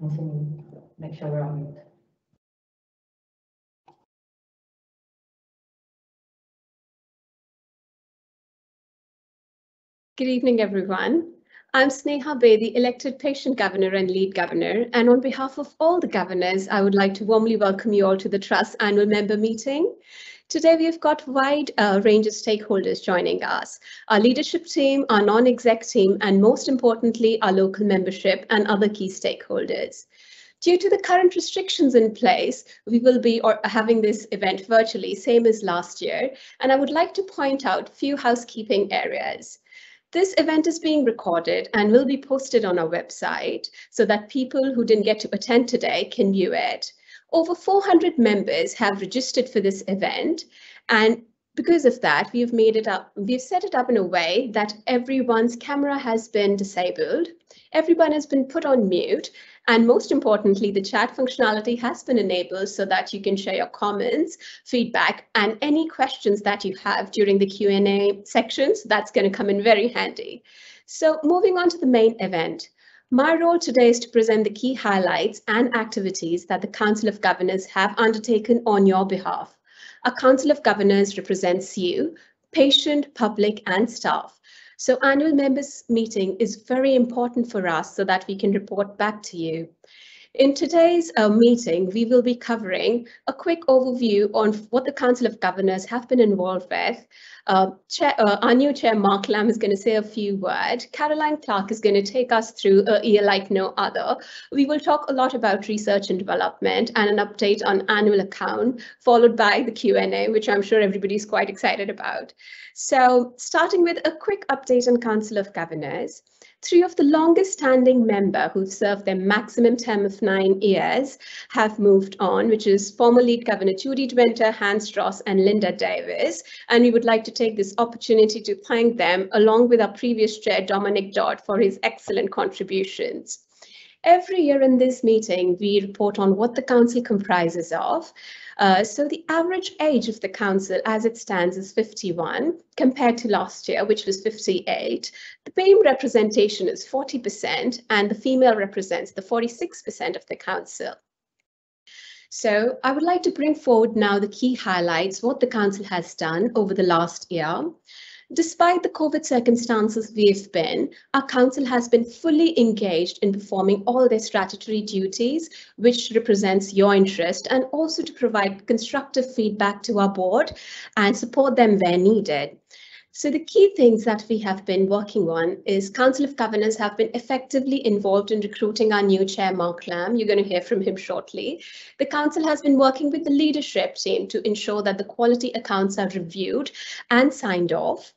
continue, make sure we're on mute. Good evening, everyone. I'm Sneha Bedi, elected patient governor and lead governor. And on behalf of all the governors, I would like to warmly welcome you all to the Trust annual member meeting. Today, we've got wide uh, range of stakeholders joining us. Our leadership team, our non-exec team, and most importantly, our local membership and other key stakeholders. Due to the current restrictions in place, we will be having this event virtually, same as last year. And I would like to point out a few housekeeping areas. This event is being recorded and will be posted on our website so that people who didn't get to attend today can view it. Over 400 members have registered for this event and because of that, we've made it up, we've set it up in a way that everyone's camera has been disabled, everyone has been put on mute, and most importantly, the chat functionality has been enabled so that you can share your comments, feedback, and any questions that you have during the Q&A sections. That's going to come in very handy. So moving on to the main event. My role today is to present the key highlights and activities that the Council of Governors have undertaken on your behalf. A Council of Governors represents you, patient, public, and staff. So annual members meeting is very important for us so that we can report back to you. In today's uh, meeting, we will be covering a quick overview on what the Council of Governors have been involved with. Uh, chair, uh, our new chair, Mark Lamb, is going to say a few words. Caroline Clarke is going to take us through a year like no other. We will talk a lot about research and development and an update on annual account, followed by the Q&A, which I'm sure everybody's quite excited about. So starting with a quick update on Council of Governors. Three of the longest standing member who've served their maximum term of nine years have moved on, which is former lead governor Judy Dwenter, Hans Ross and Linda Davis. And we would like to take this opportunity to thank them along with our previous chair, Dominic Dodd, for his excellent contributions. Every year in this meeting, we report on what the council comprises of. Uh, so the average age of the council as it stands is 51 compared to last year, which was 58. The male representation is 40% and the female represents the 46% of the council. So I would like to bring forward now the key highlights, what the council has done over the last year. Despite the COVID circumstances we've been, our council has been fully engaged in performing all their statutory duties, which represents your interest, and also to provide constructive feedback to our board and support them where needed. So the key things that we have been working on is Council of Governors have been effectively involved in recruiting our new chair, Mark Lamb. You're going to hear from him shortly. The council has been working with the leadership team to ensure that the quality accounts are reviewed and signed off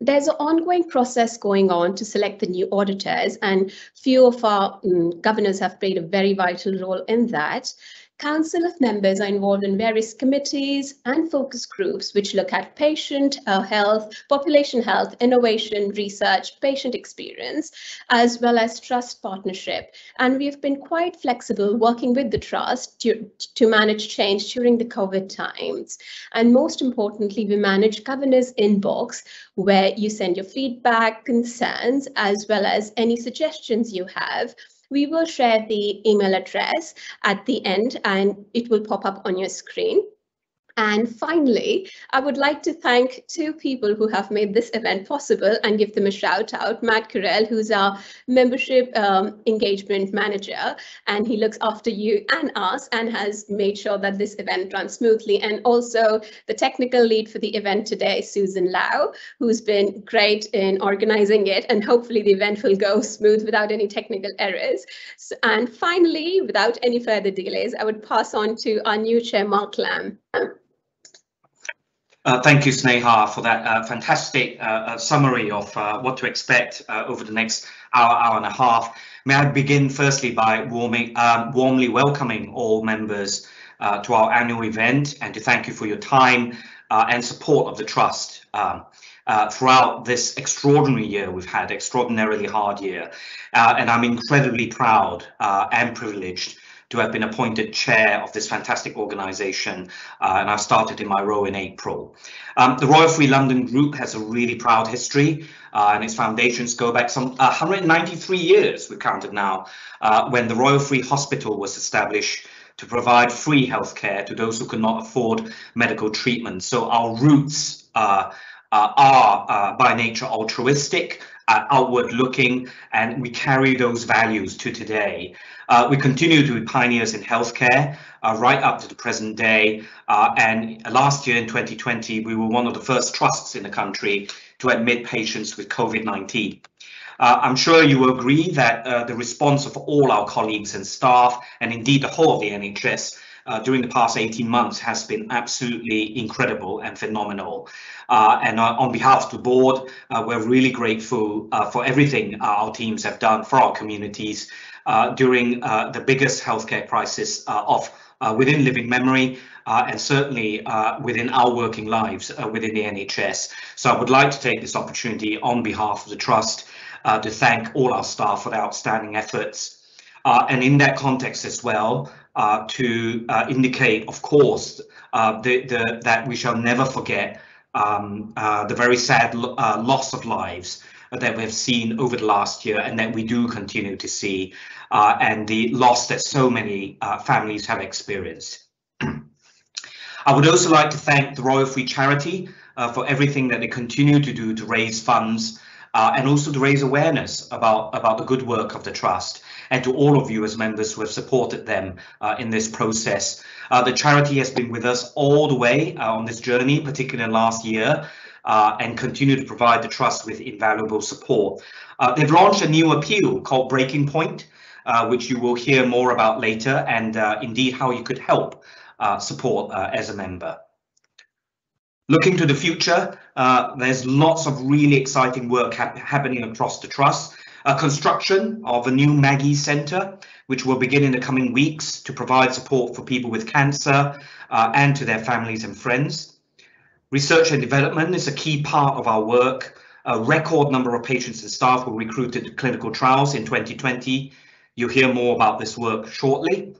there's an ongoing process going on to select the new auditors and few of our um, governors have played a very vital role in that. Council of members are involved in various committees and focus groups which look at patient uh, health, population health, innovation, research, patient experience, as well as trust partnership. And we've been quite flexible working with the trust to, to manage change during the COVID times. And most importantly, we manage governors inbox where you send your feedback, concerns, as well as any suggestions you have we will share the email address at the end and it will pop up on your screen. And finally, I would like to thank two people who have made this event possible and give them a shout out. Matt Carell, who's our membership um, engagement manager, and he looks after you and us and has made sure that this event runs smoothly. And also the technical lead for the event today, Susan Lau, who's been great in organizing it. And hopefully the event will go smooth without any technical errors. So, and finally, without any further delays, I would pass on to our new chair, Mark Lamb. Uh, thank you, Sneha, for that uh, fantastic uh, uh summary of uh, what to expect over the next hour, hour and a half. May I begin firstly by warming, um, warmly welcoming all members to our annual event and to thank you for your time and support of the Trust um, throughout this extraordinary year we've had, extraordinarily hard year. and I'm incredibly proud and privileged to have been appointed chair of this fantastic organisation, uh, and I started in my role in April. Um, the Royal Free London Group has a really proud history, uh, and its foundations go back some 193 years, we've counted now, uh, when the Royal Free Hospital was established to provide free healthcare to those who could not afford medical treatment. So our roots uh, uh, are uh, by nature altruistic, uh, outward looking, and we carry those values to today. Uh, we continue to be pioneers in healthcare uh, right up to the present day. Uh, and last year in 2020, we were one of the first trusts in the country to admit patients with COVID-19. Uh, I'm sure you will agree that uh, the response of all our colleagues and staff, and indeed the whole of the NHS, uh, during the past 18 months has been absolutely incredible and phenomenal. Uh, and uh, on behalf of the board, uh, we're really grateful for everything our teams have done for our communities during the biggest healthcare crisis of within living memory uh, and certainly uh, within our working lives uh, within the NHS. So I would like to take this opportunity on behalf of the Trust to thank all our staff for their outstanding efforts. and in that context as well, uh, to uh, indicate, of course, uh, the, the, that we shall never forget um, uh, the very sad uh, loss of lives that we have seen over the last year and that we do continue to see, and the loss that so many families have experienced. I would also like to thank the Royal Free Charity for everything that they continue to do to raise funds uh, and also to raise awareness about, about the good work of the Trust and to all of you as members who have supported them uh, in this process. Uh, the charity has been with us all the way uh, on this journey, particularly last year, uh, and continue to provide the Trust with invaluable support. Uh, they've launched a new appeal called Breaking Point, which you will hear more about later, and indeed how you could help support as a member. Looking to the future, uh, there's lots of really exciting work ha happening across the Trust. A construction of a new Maggie Centre, which will begin in the coming weeks to provide support for people with cancer uh, and to their families and friends. Research and development is a key part of our work. A record number of patients and staff were recruited to clinical trials in 2020. You'll hear more about this work shortly.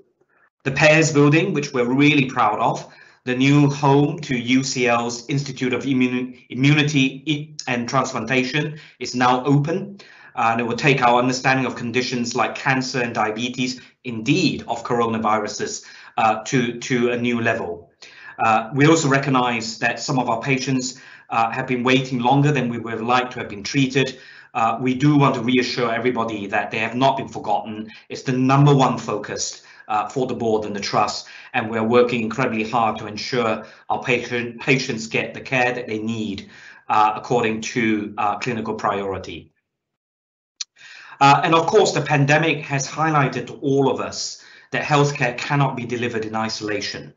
The Pears building, which we're really proud of, the new home to UCL's Institute of Immun Immunity and Transplantation is now open. Uh, and it will take our understanding of conditions like cancer and diabetes, indeed of coronaviruses, uh, to, to a new level. Uh, we also recognize that some of our patients uh, have been waiting longer than we would have liked to have been treated. Uh, we do want to reassure everybody that they have not been forgotten. It's the number one focus uh, for the board and the trust, and we're working incredibly hard to ensure our patient, patients get the care that they need according to clinical priority. Uh, and of course, the pandemic has highlighted to all of us that healthcare cannot be delivered in isolation.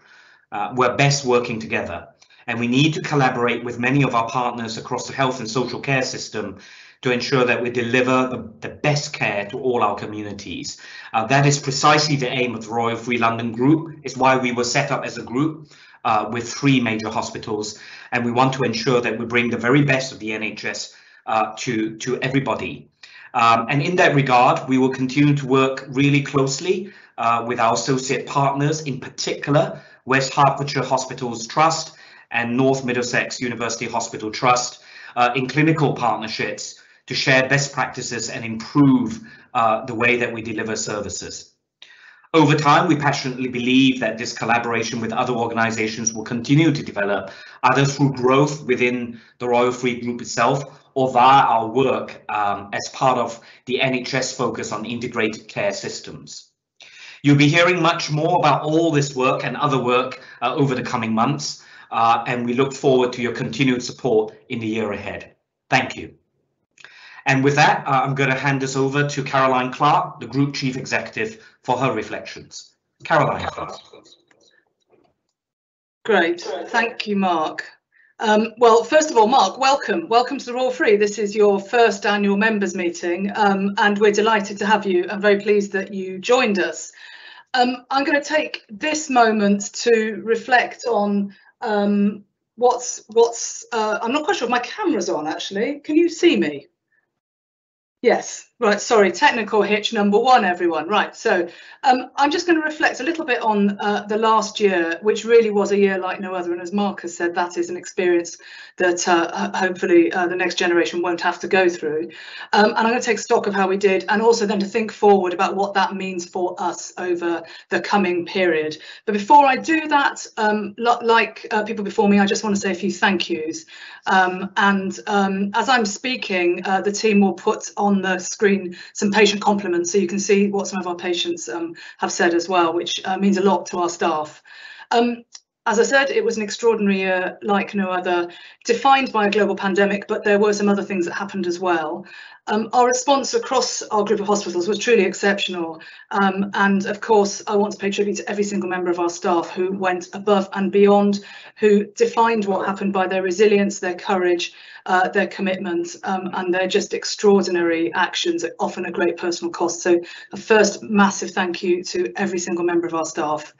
Uh, we're best working together and we need to collaborate with many of our partners across the health and social care system to ensure that we deliver the, the best care to all our communities. Uh, that is precisely the aim of the Royal Free London Group. It's why we were set up as a group uh, with three major hospitals, and we want to ensure that we bring the very best of the NHS uh, to, to everybody. Um, and in that regard, we will continue to work really closely uh, with our associate partners, in particular, West Hertfordshire Hospitals Trust and North Middlesex University Hospital Trust, uh, in clinical partnerships to share best practices and improve uh, the way that we deliver services. Over time, we passionately believe that this collaboration with other organizations will continue to develop, either through growth within the Royal Free Group itself or via our work um, as part of the NHS focus on integrated care systems. You'll be hearing much more about all this work and other work uh, over the coming months, uh, and we look forward to your continued support in the year ahead. Thank you. And with that, uh, I'm going to hand this over to Caroline Clarke, the Group Chief Executive, for her reflections. Caroline. Great. Thank you, Mark. Um, well, first of all, Mark, welcome. Welcome to the Royal Free. This is your first annual members meeting, um, and we're delighted to have you. I'm very pleased that you joined us. Um, I'm going to take this moment to reflect on um, what's what's. Uh, I'm not quite sure if my camera's on. Actually, can you see me? Yes. Right, sorry, technical hitch number one, everyone. Right, so um, I'm just going to reflect a little bit on uh, the last year, which really was a year like no other. And as Mark has said, that is an experience that uh, hopefully uh, the next generation won't have to go through. Um, and I'm going to take stock of how we did and also then to think forward about what that means for us over the coming period. But before I do that, um, like uh, people before me, I just want to say a few thank yous. Um, and um, as I'm speaking, uh, the team will put on the screen some patient compliments so you can see what some of our patients um, have said as well, which uh, means a lot to our staff. Um, as I said, it was an extraordinary year like no other, defined by a global pandemic, but there were some other things that happened as well. Um, our response across our group of hospitals was truly exceptional. Um, and of course, I want to pay tribute to every single member of our staff who went above and beyond, who defined what happened by their resilience, their courage, uh, their commitment, um, and their just extraordinary actions, often at great personal cost. So a first massive thank you to every single member of our staff.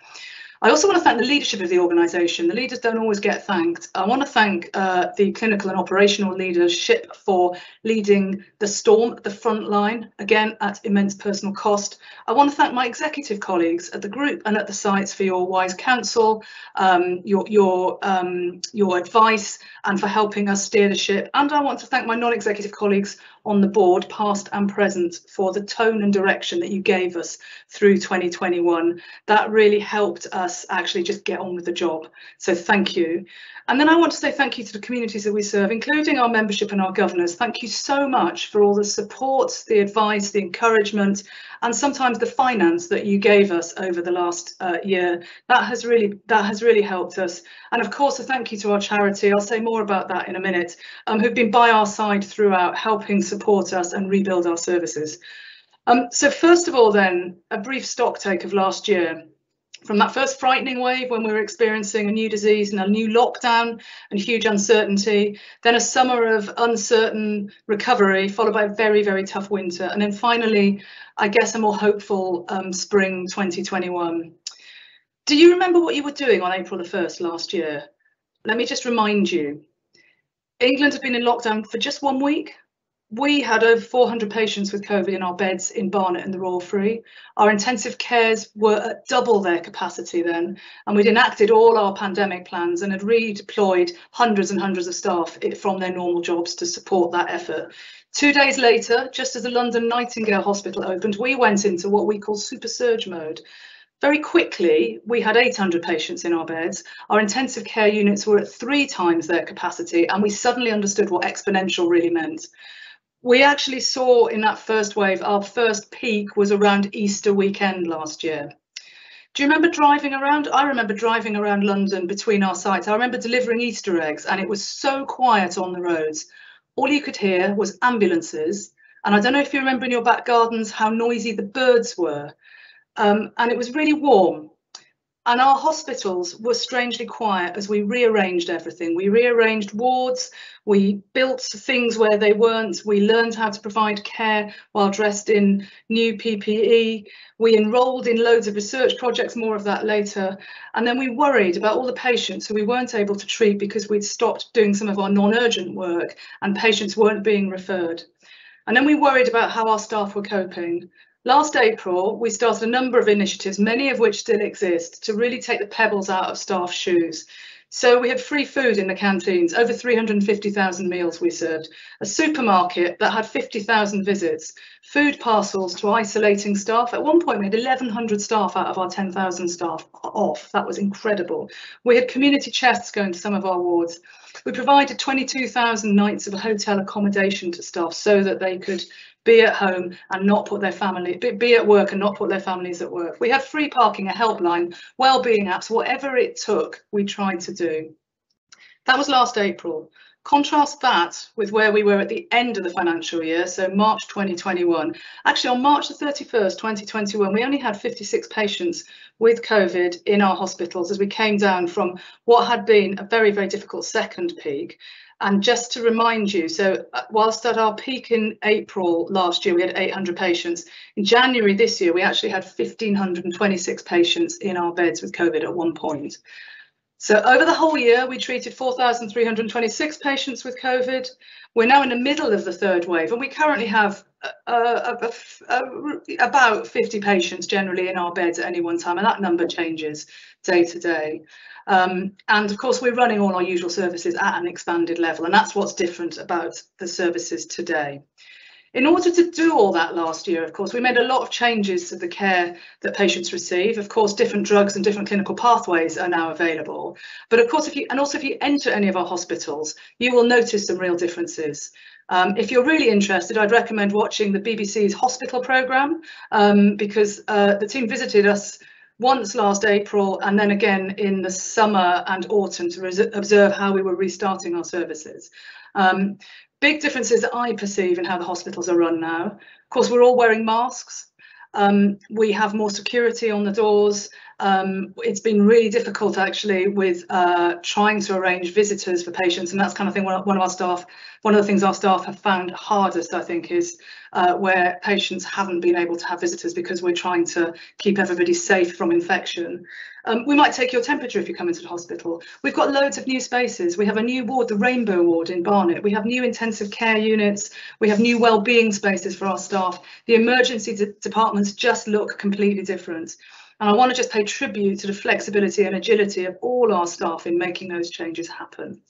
I also want to thank the leadership of the organisation. The leaders don't always get thanked. I want to thank uh, the clinical and operational leadership for leading the storm at the front line, again at immense personal cost. I want to thank my executive colleagues at the group and at the sites for your wise counsel, um, your, your, um, your advice and for helping us steer the ship. And I want to thank my non-executive colleagues on the board, past and present, for the tone and direction that you gave us through 2021. That really helped us actually just get on with the job. So thank you. And then I want to say thank you to the communities that we serve, including our membership and our governors. Thank you so much for all the support, the advice, the encouragement, and sometimes the finance that you gave us over the last uh, year. That has really that has really helped us. And of course, a thank you to our charity. I'll say more about that in a minute, um, who've been by our side throughout, helping support us and rebuild our services. Um, so first of all, then, a brief stock take of last year from that first frightening wave when we were experiencing a new disease and a new lockdown and huge uncertainty, then a summer of uncertain recovery, followed by a very, very tough winter. And then finally, I guess a more hopeful um, spring 2021. Do you remember what you were doing on April the 1st last year? Let me just remind you. England had been in lockdown for just one week we had over 400 patients with COVID in our beds in Barnet and the Royal Free. Our intensive cares were at double their capacity then, and we'd enacted all our pandemic plans and had redeployed hundreds and hundreds of staff from their normal jobs to support that effort. Two days later, just as the London Nightingale Hospital opened, we went into what we call super surge mode. Very quickly, we had 800 patients in our beds. Our intensive care units were at three times their capacity, and we suddenly understood what exponential really meant we actually saw in that first wave, our first peak was around Easter weekend last year. Do you remember driving around? I remember driving around London between our sites. I remember delivering Easter eggs and it was so quiet on the roads. All you could hear was ambulances. And I don't know if you remember in your back gardens how noisy the birds were. Um, and it was really warm. And our hospitals were strangely quiet as we rearranged everything. We rearranged wards, we built things where they weren't, we learned how to provide care while dressed in new PPE. We enrolled in loads of research projects, more of that later. And then we worried about all the patients who we weren't able to treat because we'd stopped doing some of our non-urgent work and patients weren't being referred. And then we worried about how our staff were coping. Last April, we started a number of initiatives, many of which still exist, to really take the pebbles out of staff shoes. So we had free food in the canteens, over 350,000 meals we served, a supermarket that had 50,000 visits, food parcels to isolating staff. At one point, we had 1,100 staff out of our 10,000 staff off. That was incredible. We had community chests going to some of our wards. We provided 22,000 nights of hotel accommodation to staff so that they could be at home and not put their family, be, at work and not put their families at work. We had free parking, a helpline, well-being apps, whatever it took, we tried to do. That was last April. Contrast that with where we were at the end of the financial year, so March 2021. Actually, on March the 31st, 2021, we only had 56 patients with COVID in our hospitals as we came down from what had been a very, very difficult second peak. And just to remind you, so uh, whilst at our peak in April last year, we had 800 patients. In January this year, we actually had 1,526 patients in our beds with COVID at one point. So over the whole year, we treated 4,326 patients with COVID. We're now in the middle of the third wave, and we currently have uh, uh, about 50 patients generally in our beds at any one time, and that number changes day to day. Um, and of course, we're running all our usual services at an expanded level, and that's what's different about the services today. In order to do all that last year, of course, we made a lot of changes to the care that patients receive. Of course, different drugs and different clinical pathways are now available. But of course, if you and also if you enter any of our hospitals, you will notice some real differences. Um, if you're really interested, I'd recommend watching the BBC's hospital programme um, because uh, the team visited us once last April and then again in the summer and autumn to observe how we were restarting our services. Um, big differences that I perceive in how the hospitals are run now. Of course, we're all wearing masks. Um, we have more security on the doors. Um, it's been really difficult actually with uh, trying to arrange visitors for patients and that's kind of thing one of our staff, one of the things our staff have found hardest I think is uh, where patients haven't been able to have visitors because we're trying to keep everybody safe from infection. Um, we might take your temperature if you come into the hospital. We've got loads of new spaces. We have a new ward, the Rainbow Ward in Barnet. We have new intensive care units. We have new wellbeing spaces for our staff. The emergency departments just look completely different. And I want to just pay tribute to the flexibility and agility of all our staff in making those changes happen.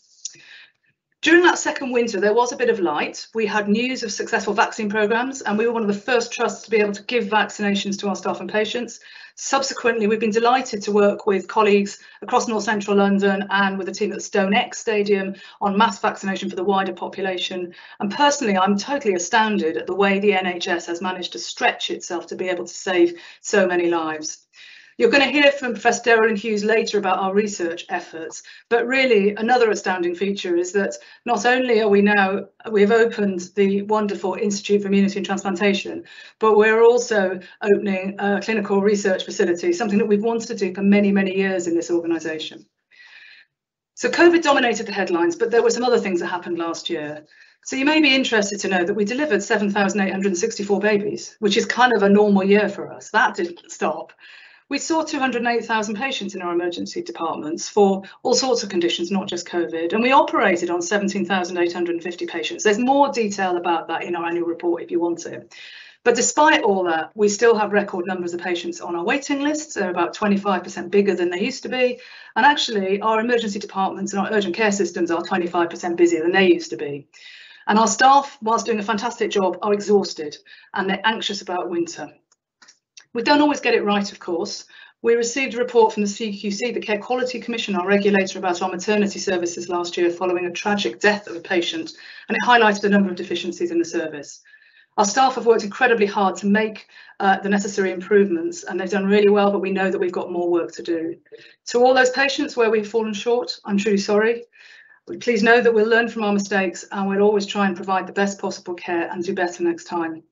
During that second winter, there was a bit of light. We had news of successful vaccine programmes and we were one of the first trusts to be able to give vaccinations to our staff and patients. Subsequently, we've been delighted to work with colleagues across North Central London and with the team at StoneX Stadium on mass vaccination for the wider population. And personally, I'm totally astounded at the way the NHS has managed to stretch itself to be able to save so many lives. You're going to hear from Professor Derralynn Hughes later about our research efforts, but really another astounding feature is that not only are we now, we have opened the wonderful Institute for Immunity and Transplantation, but we're also opening a clinical research facility, something that we've wanted to do for many, many years in this organisation. So COVID dominated the headlines, but there were some other things that happened last year. So you may be interested to know that we delivered 7,864 babies, which is kind of a normal year for us. That didn't stop. We saw 208,000 patients in our emergency departments for all sorts of conditions, not just COVID, and we operated on 17,850 patients. There's more detail about that in our annual report if you want it. But despite all that, we still have record numbers of patients on our waiting lists. They're about 25% bigger than they used to be. And actually, our emergency departments and our urgent care systems are 25% busier than they used to be. And our staff, whilst doing a fantastic job, are exhausted and they're anxious about winter. We don't always get it right, of course. We received a report from the CQC, the Care Quality Commission, our regulator, about our maternity services last year following a tragic death of a patient, and it highlighted a number of deficiencies in the service. Our staff have worked incredibly hard to make uh, the necessary improvements and they've done really well, but we know that we've got more work to do. To all those patients where we've fallen short, I'm truly sorry. Please know that we'll learn from our mistakes and we'll always try and provide the best possible care and do better next time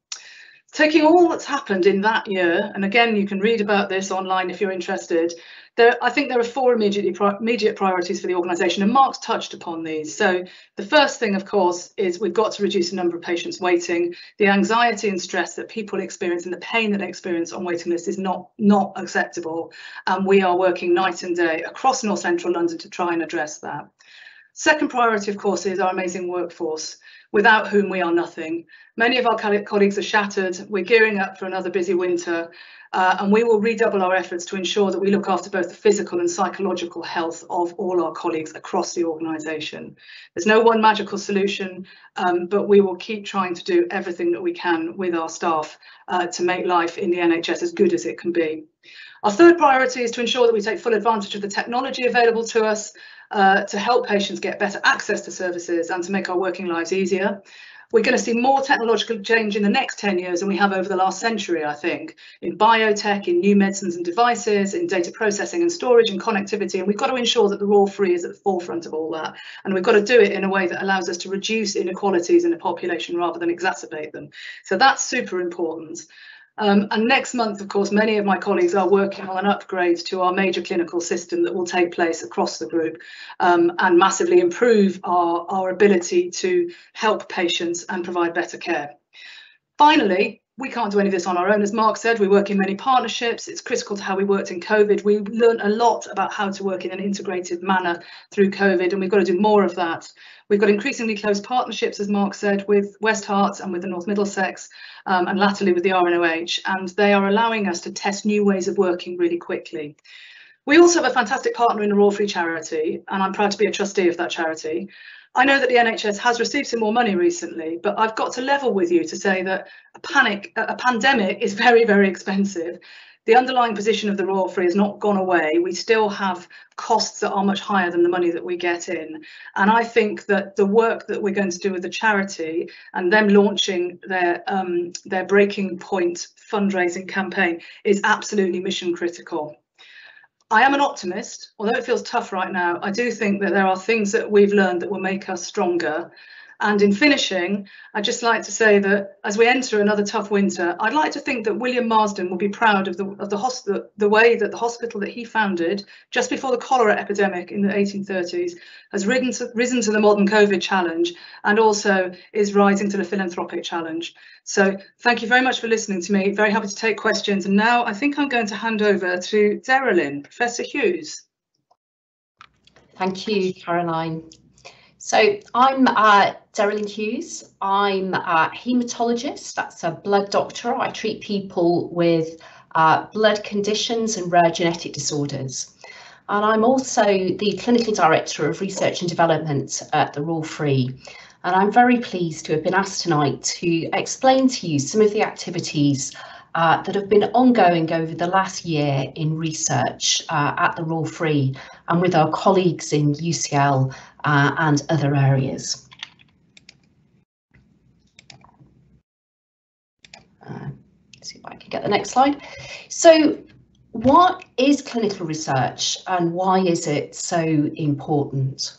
taking all that's happened in that year, and again, you can read about this online if you're interested, there, I think there are four immediately immediate priorities for the organisation, and Mark's touched upon these. So the first thing, of course, is we've got to reduce the number of patients waiting. The anxiety and stress that people experience and the pain that they experience on waiting lists is not, not acceptable. And we are working night and day across North Central London to try and address that. Second priority, of course, is our amazing workforce without whom we are nothing. Many of our colleagues are shattered. We're gearing up for another busy winter, uh, and we will redouble our efforts to ensure that we look after both the physical and psychological health of all our colleagues across the organisation. There's no one magical solution, um, but we will keep trying to do everything that we can with our staff uh, to make life in the NHS as good as it can be. Our third priority is to ensure that we take full advantage of the technology available to us uh, to help patients get better access to services and to make our working lives easier. We're going to see more technological change in the next 10 years than we have over the last century, I think, in biotech, in new medicines and devices, in data processing and storage and connectivity. And we've got to ensure that the Royal Free is at the forefront of all that. And we've got to do it in a way that allows us to reduce inequalities in the population rather than exacerbate them. So that's super important. Um, and next month, of course, many of my colleagues are working on an upgrade to our major clinical system that will take place across the group um, and massively improve our, our ability to help patients and provide better care. Finally, we can't do any of this on our own. As Mark said, we work in many partnerships. It's critical to how we worked in COVID. We learned a lot about how to work in an integrated manner through COVID, and we've got to do more of that. We've got increasingly close partnerships, as Mark said, with West Herts and with the North Middlesex, um, and latterly with the RNOH, and they are allowing us to test new ways of working really quickly. We also have a fantastic partner in the Royal Free Charity, and I'm proud to be a trustee of that charity. I know that the NHS has received some more money recently, but I've got to level with you to say that a panic, a pandemic is very, very expensive. The underlying position of the Royal Free has not gone away. We still have costs that are much higher than the money that we get in. And I think that the work that we're going to do with the charity and them launching their um, their breaking point fundraising campaign is absolutely mission critical. I am an optimist, although it feels tough right now. I do think that there are things that we've learned that will make us stronger. And in finishing, I'd just like to say that as we enter another tough winter, I'd like to think that William Marsden will be proud of the of the, hospital, the way that the hospital that he founded just before the cholera epidemic in the 1830s has risen to, risen to the modern COVID challenge and also is rising to the philanthropic challenge. So thank you very much for listening to me. Very happy to take questions. And now I think I'm going to hand over to Derralynn, Professor Hughes. Thank you, Caroline. So I'm uh, Hughes. I'm a haematologist, that's a blood doctor. I treat people with uh, blood conditions and rare genetic disorders. And I'm also the clinical director of research and development at the Royal Free. And I'm very pleased to have been asked tonight to explain to you some of the activities uh, that have been ongoing over the last year in research uh, at the Royal Free and with our colleagues in UCL uh, and other areas. Uh, see if I can get the next slide. So what is clinical research and why is it so important?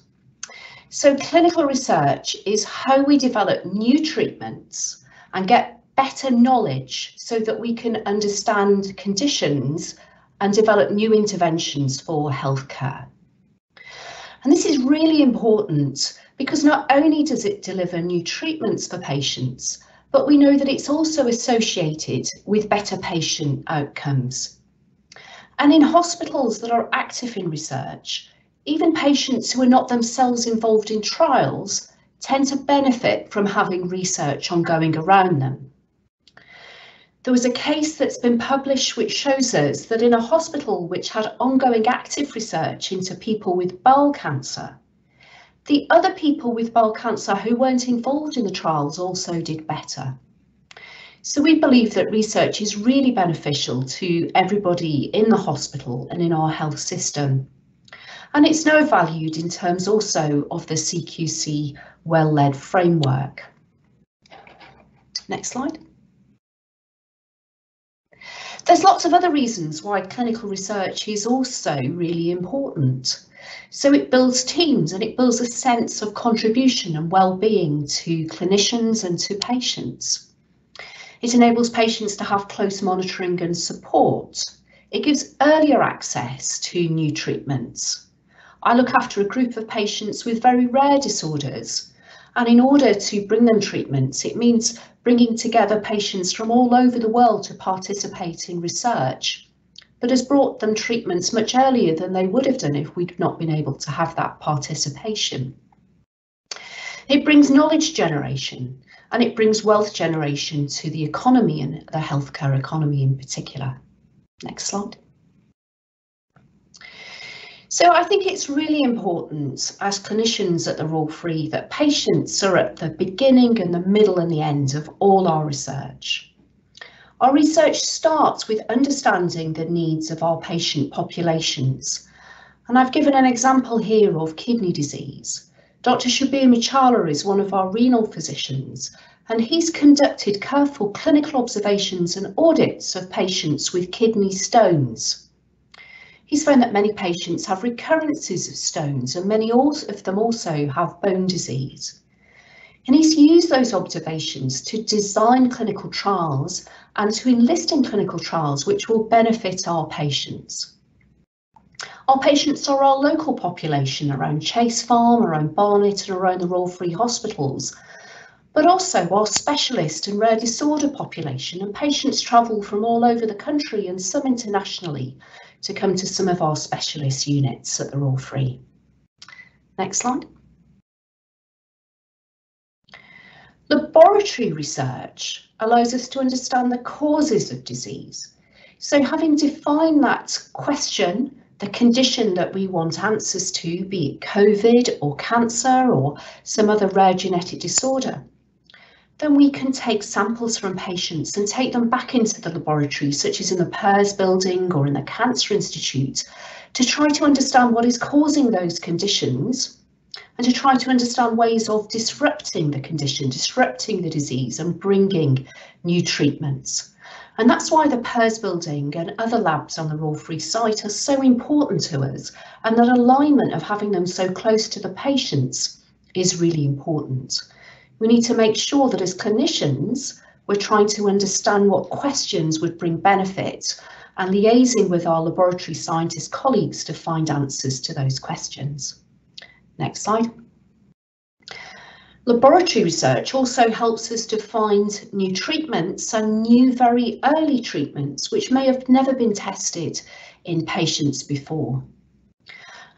So clinical research is how we develop new treatments and get better knowledge so that we can understand conditions and develop new interventions for healthcare. And this is really important because not only does it deliver new treatments for patients, but we know that it's also associated with better patient outcomes. And in hospitals that are active in research, even patients who are not themselves involved in trials tend to benefit from having research ongoing around them. There was a case that's been published which shows us that in a hospital which had ongoing active research into people with bowel cancer, the other people with bowel cancer who weren't involved in the trials also did better. So we believe that research is really beneficial to everybody in the hospital and in our health system. And it's now valued in terms also of the CQC well-led framework. Next slide. There's lots of other reasons why clinical research is also really important. So it builds teams and it builds a sense of contribution and well-being to clinicians and to patients. It enables patients to have close monitoring and support. It gives earlier access to new treatments. I look after a group of patients with very rare disorders and in order to bring them treatments, it means bringing together patients from all over the world to participate in research, but has brought them treatments much earlier than they would have done if we'd not been able to have that participation. It brings knowledge generation and it brings wealth generation to the economy and the healthcare economy in particular. Next slide. So I think it's really important as clinicians at the Royal Free that patients are at the beginning and the middle and the end of all our research. Our research starts with understanding the needs of our patient populations. And I've given an example here of kidney disease. Dr. Shabbir Moochhala is one of our renal physicians, and he's conducted careful clinical observations and audits of patients with kidney stones. He's found that many patients have recurrences of stones and many of them also have bone disease. And he's used those observations to design clinical trials and to enlist in clinical trials which will benefit our patients. Our patients are our local population around Chase Farm, around Barnet and around the Royal Free Hospitals. but also our specialist and rare disorder population and patients travel from all over the country and some internationally to come to some of our specialist units that are all free. Next slide. Laboratory research allows us to understand the causes of disease. So having defined that question, the condition that we want answers to, be it COVID or cancer or some other rare genetic disorder, then we can take samples from patients and take them back into the laboratory, such as in the Pears building or in the Cancer Institute, to try to understand what is causing those conditions and to try to understand ways of disrupting the condition, disrupting the disease and bringing new treatments. And that's why the Pears building and other labs on the Royal Free site are so important to us and that alignment of having them so close to the patients is really important. We need to make sure that as clinicians, we're trying to understand what questions would bring benefit and liaising with our laboratory scientist colleagues to find answers to those questions. Next slide. Laboratory research also helps us to find new treatments and new very early treatments which may have never been tested in patients before.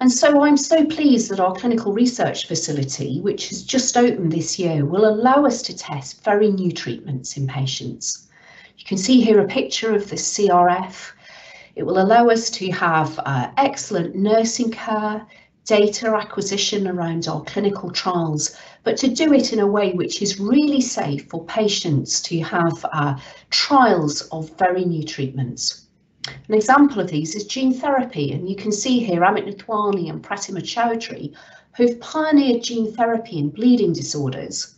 And so I'm so pleased that our clinical research facility, which has just opened this year, will allow us to test very new treatments in patients. You can see here a picture of the CRF. It will allow us to have uh, excellent nursing care, data acquisition around our clinical trials, but to do it in a way which is really safe for patients to have uh, trials of very new treatments. An example of these is gene therapy, and you can see here Amit Nathwani and Pratima Chowdary, who've pioneered gene therapy in bleeding disorders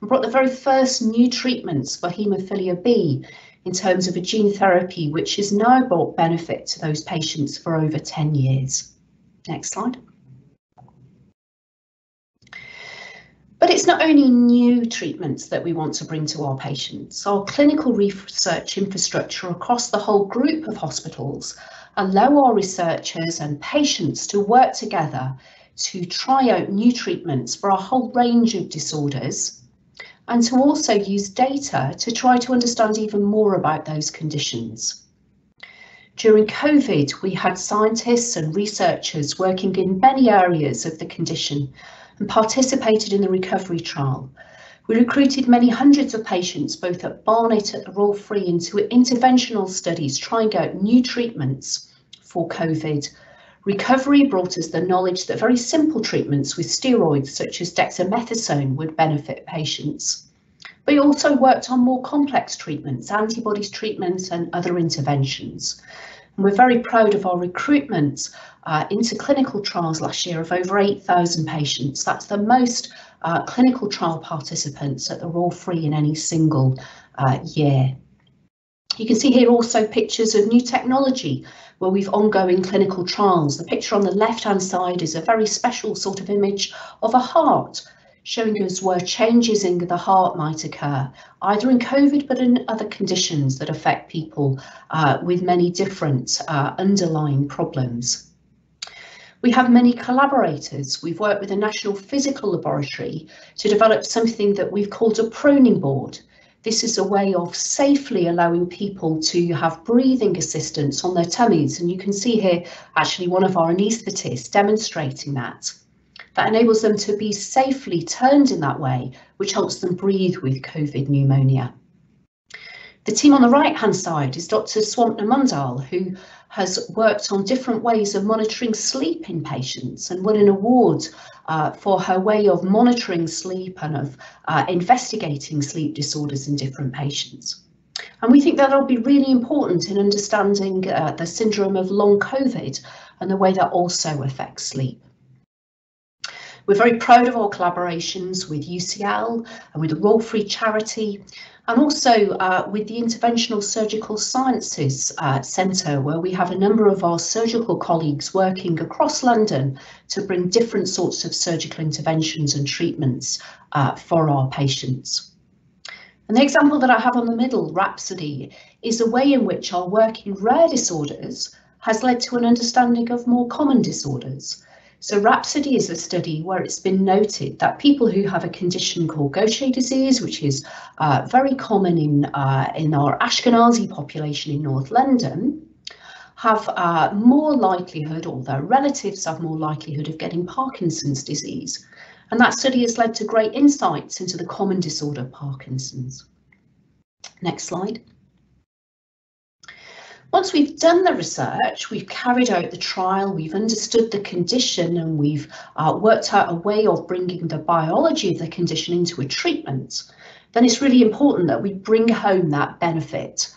and brought the very first new treatments for haemophilia B in terms of a gene therapy which has now brought benefit to those patients for over 10 years. Next slide. But it's not only new treatments that we want to bring to our patients. Our clinical research infrastructure across the whole group of hospitals allow our researchers and patients to work together to try out new treatments for a whole range of disorders and to also use data to try to understand even more about those conditions. During COVID, we had scientists and researchers working in many areas of the condition and participated in the recovery trial. We recruited many hundreds of patients, both at Barnet at the Royal Free, into interventional studies trying out new treatments for COVID. Recovery brought us the knowledge that very simple treatments with steroids, such as dexamethasone, would benefit patients. We also worked on more complex treatments, antibodies treatments and other interventions. And we're very proud of our recruitment uh, into clinical trials last year of over 8,000 patients. That's the most uh, clinical trial participants at the Royal Free in any single uh, year. You can see here also pictures of new technology where we've ongoing clinical trials. The picture on the left hand side is a very special sort of image of a heart showing us where changes in the heart might occur, either in COVID but in other conditions that affect people uh, with many different uh, underlying problems. We have many collaborators. We've worked with the National Physical Laboratory to develop something that we've called a proning board. This is a way of safely allowing people to have breathing assistance on their tummies. And you can see here actually one of our anaesthetists demonstrating that that enables them to be safely turned in that way, which helps them breathe with COVID pneumonia. The team on the right hand side is Dr. Swapna Mandal, who has worked on different ways of monitoring sleep in patients and won an award uh, for her way of monitoring sleep and of uh, investigating sleep disorders in different patients. And we think that'll be really important in understanding uh, the syndrome of long COVID and the way that also affects sleep. We're very proud of our collaborations with UCL and with the Royal Free Charity and also uh, with the Interventional Surgical Sciences uh, Centre, where we have a number of our surgical colleagues working across London to bring different sorts of surgical interventions and treatments uh, for our patients. And the example that I have on the middle, RAPSODI, is a way in which our work in rare disorders has led to an understanding of more common disorders. So RAPSODI is a study where it's been noted that people who have a condition called Gaucher disease, which is uh, very common in, uh, in our Ashkenazi population in North London, have uh, more likelihood, or their relatives have more likelihood of getting Parkinson's disease. And that study has led to great insights into the common disorder Parkinson's. Next slide. Once we've done the research, we've carried out the trial, we've understood the condition and we've uh, worked out a way of bringing the biology of the condition into a treatment, then it's really important that we bring home that benefit.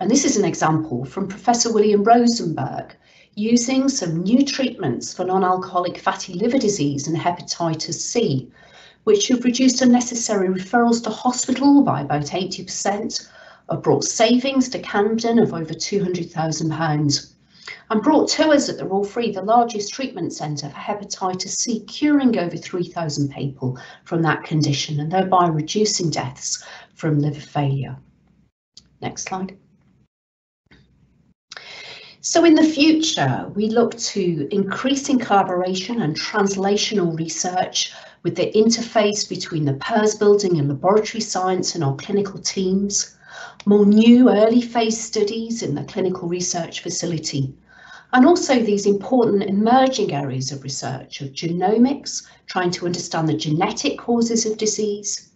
And this is an example from Professor William Rosenberg using some new treatments for non-alcoholic fatty liver disease and hepatitis C, which have reduced unnecessary referrals to hospital by about 80%, have brought savings to Camden of over £200,000 and brought to us at the Royal Free the largest treatment centre for hepatitis C, curing over 3,000 people from that condition and thereby reducing deaths from liver failure. Next slide. So in the future, we look to increasing collaboration and translational research with the interface between the Pears building and laboratory science and our clinical teams, more new early phase studies in the clinical research facility, and also these important emerging areas of research of genomics, trying to understand the genetic causes of disease,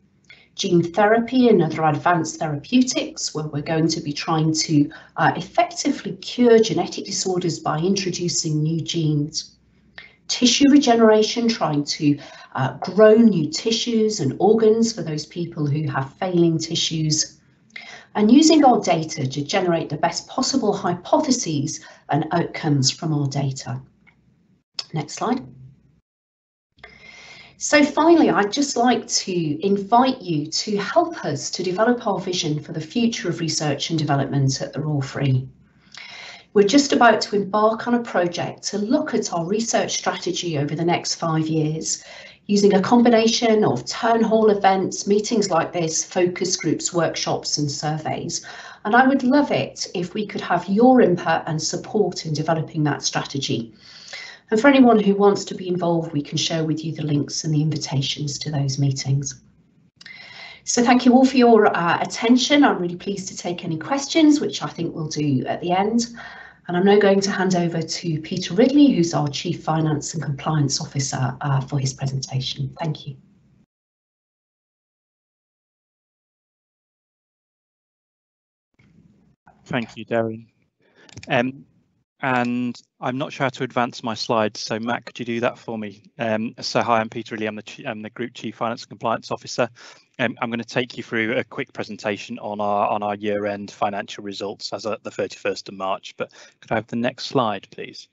gene therapy and other advanced therapeutics, where we're going to be trying to uh, effectively cure genetic disorders by introducing new genes. Tissue regeneration, trying to uh, grow new tissues and organs for those people who have failing tissues and using our data to generate the best possible hypotheses and outcomes from our data. Next slide. So finally, I'd just like to invite you to help us to develop our vision for the future of research and development at the Royal Free. We're just about to embark on a project to look at our research strategy over the next five years using a combination of town hall events, meetings like this, focus groups, workshops and surveys. And I would love it if we could have your input and support in developing that strategy. And for anyone who wants to be involved, we can share with you the links and the invitations to those meetings. So thank you all for your uh, attention. I'm really pleased to take any questions, which I think we'll do at the end. And I'm now going to hand over to Peter Ridley, who's our Chief Finance and Compliance Officer uh, for his presentation. Thank you. Thank you, Darren. Um, and I'm not sure how to advance my slides, so Matt, could you do that for me? Um, so hi, I'm Peter Ridley, I'm the, I'm the Group Chief Finance and Compliance Officer. Um, I'm going to take you through a quick presentation on our on our year-end financial results as at the 31st of March, but could I have the next slide, please?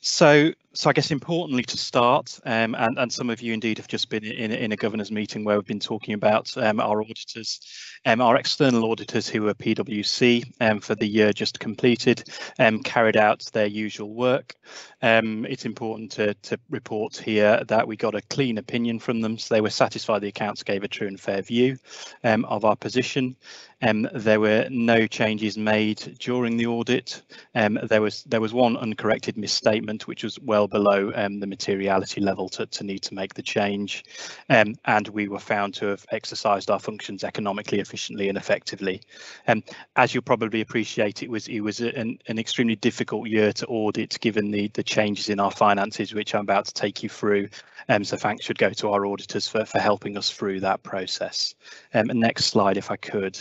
So, so I guess importantly to start, um, and, and some of you indeed have just been in, in a governor's meeting where we've been talking about um, our auditors, um, our external auditors who were PwC um, for the year just completed, um, carried out their usual work. Um, it's important to, to report here that we got a clean opinion from them, so they were satisfied the accounts gave a true and fair view of our position. Um, there were no changes made during the audit. Um, there was there was one uncorrected misstatement, which was well below um, the materiality level to, to need to make the change. Um, and we were found to have exercised our functions economically, efficiently and effectively. Um, as you'll probably appreciate, it was it was an, an extremely difficult year to audit given the, the changes in our finances, which I'm about to take you through. Um, so thanks should go to our auditors for, for helping us through that process. Um, next slide, if I could.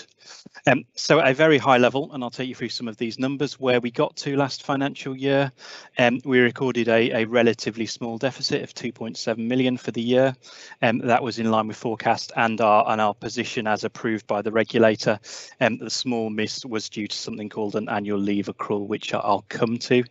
Um, so at a very high level, and I'll take you through some of these numbers, where we got to last financial year, um, we recorded a, a, relatively small deficit of 2.7 million for the year. Um, that was in line with forecast and our, and our position as approved by the regulator. Um, the small miss was due to something called an annual leave accrual, which I'll come to.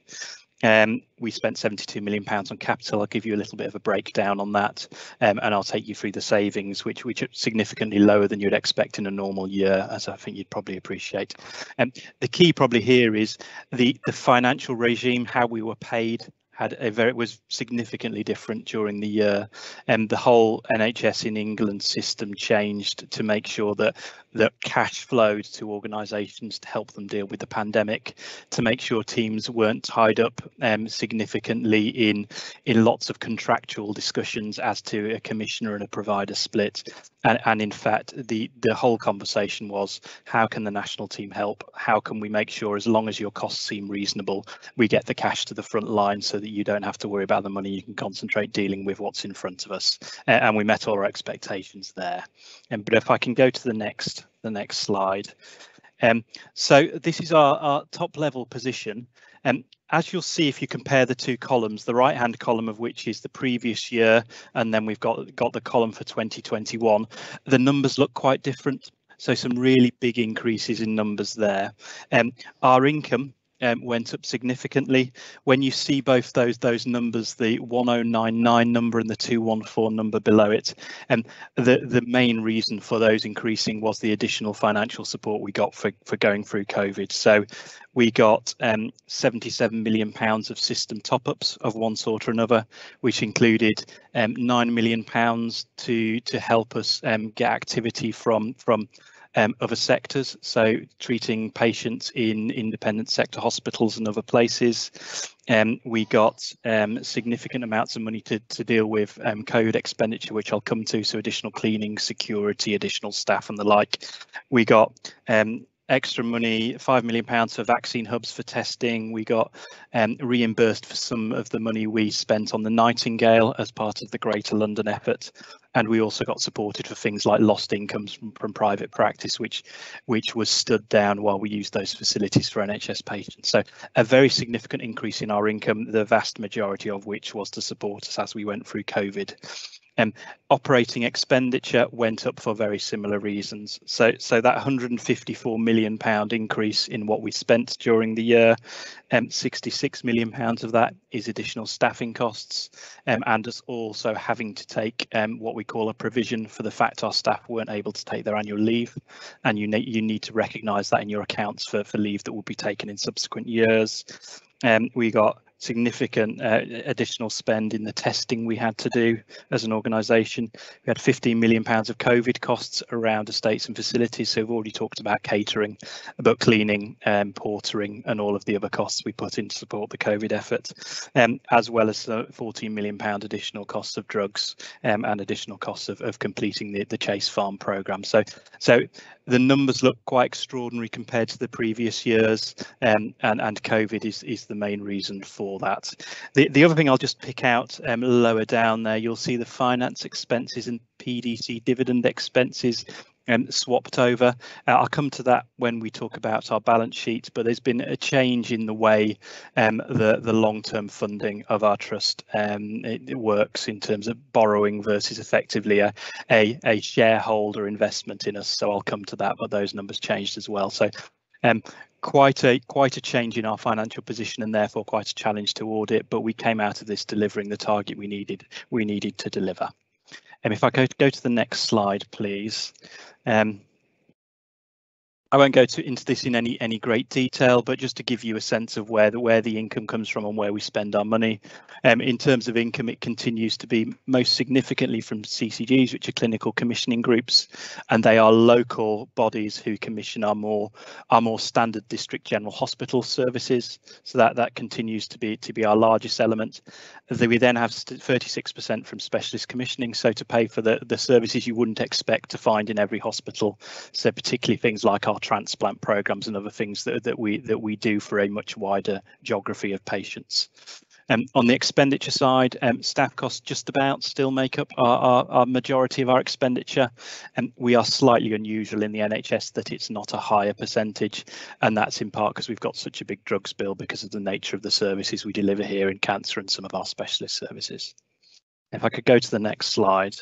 Um, we spent 72 million pounds on capital. I'll give you a little bit of a breakdown on that, um, and I'll take you through the savings, which which are significantly lower than you'd expect in a normal year, as I think you'd probably appreciate. Um, the key probably here is the the financial regime, how we were paid had a very was significantly different during the year and the whole NHS in England system changed to make sure that that cash flowed to organisations to help them deal with the pandemic to make sure teams weren't tied up um, significantly in in lots of contractual discussions as to a commissioner and a provider split and, and in fact the the whole conversation was how can the national team help how can we make sure as long as your costs seem reasonable we get the cash to the front line so that you don't have to worry about the money. You can concentrate dealing with what's in front of us. Uh, and we met all our expectations there. Um, but if I can go to the next, the next slide. Um, so this is our, our top level position. And um, as you'll see, if you compare the two columns, the right hand column of which is the previous year, and then we've got, got the column for 2021, the numbers look quite different. So some really big increases in numbers there. Um, our income um, went up significantly. When you see both those those numbers, the 1099 number and the 214 number below it, and um, the the main reason for those increasing was the additional financial support we got for for going through COVID. So we got um, 77 million pounds of system top-ups of one sort or another, which included um, nine million pounds to to help us um, get activity from from um, other sectors, so treating patients in independent sector hospitals and other places. Um, we got um, significant amounts of money to, to deal with um, COVID expenditure, which I'll come to, so additional cleaning, security, additional staff and the like. We got um, extra money, five million pounds for vaccine hubs for testing. We got um, reimbursed for some of the money we spent on the Nightingale as part of the Greater London effort, and we also got supported for things like lost incomes from, from private practice, which which was stood down while we used those facilities for NHS patients. So a very significant increase in our income, the vast majority of which was to support us as we went through COVID. Um, operating expenditure went up for very similar reasons. So, so that 154 million pound increase in what we spent during the year, um, 66 million pounds of that is additional staffing costs, um, and us also having to take um, what we call a provision for the fact our staff weren't able to take their annual leave, and you need you need to recognise that in your accounts for for leave that will be taken in subsequent years. Um, we got significant uh, additional spend in the testing we had to do as an organisation. We had 15 million pounds of COVID costs around estates and facilities. So we've already talked about catering, about cleaning, um, portering, and all of the other costs we put in to support the COVID effort, um, as well as the 14 million pound additional costs of drugs um, and additional costs of, of completing the, the Chase Farm programme. So, so the numbers look quite extraordinary compared to the previous years, um, and and COVID is is the main reason for that. The the other thing I'll just pick out um, lower down there, you'll see the finance expenses and PDC dividend expenses um, swapped over. Uh, I'll come to that when we talk about our balance sheet, but there's been a change in the way um, the, the long-term funding of our trust um, it, it, works in terms of borrowing versus effectively a, a, a, shareholder investment in us. So I'll come to that, but those numbers changed as well. So um, quite a quite a change in our financial position and therefore quite a challenge to audit, but we came out of this delivering the target we needed we needed to deliver. And if I go, go to the next slide, please. Um, I won't go to, into this in any any great detail, but just to give you a sense of where the where the income comes from and where we spend our money. Um, in terms of income, it continues to be most significantly from CCGs, which are clinical commissioning groups, and they are local bodies who commission our more our more standard district general hospital services. So that that continues to be to be our largest element. We then have 36% from specialist commissioning, so to pay for the the services you wouldn't expect to find in every hospital. So particularly things like our transplant programs and other things that, that we that we do for a much wider geography of patients. Um, on the expenditure side, um, staff costs just about still make up our, our, our majority of our expenditure. And um, we are slightly unusual in the NHS that it's not a higher percentage. And that's in part because we've got such a big drugs bill because of the nature of the services we deliver here in cancer and some of our specialist services. If I could go to the next slide.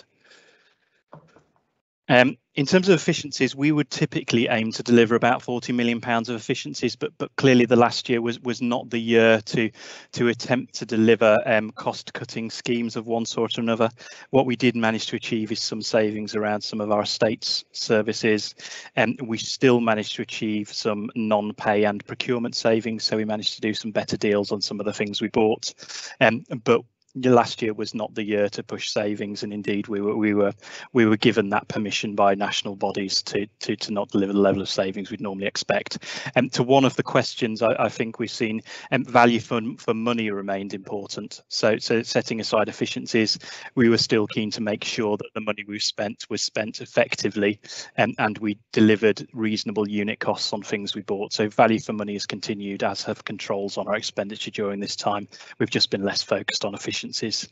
Um, in terms of efficiencies, we would typically aim to deliver about 40 million pounds of efficiencies, but but clearly the last year was was not the year to to attempt to deliver um, cost cutting schemes of one sort or another. What we did manage to achieve is some savings around some of our estates services, and we still managed to achieve some non-pay and procurement savings. So we managed to do some better deals on some of the things we bought, um, but last year was not the year to push savings and indeed we were we were we were given that permission by national bodies to to to not deliver the level of savings we'd normally expect. And um, to one of the questions I, I think we've seen um, value for for money remained important. So so setting aside efficiencies we were still keen to make sure that the money we spent was spent effectively and um, and we delivered reasonable unit costs on things we bought. So value for money has continued as have controls on our expenditure during this time. We've just been less focused on efficiency efficiencies.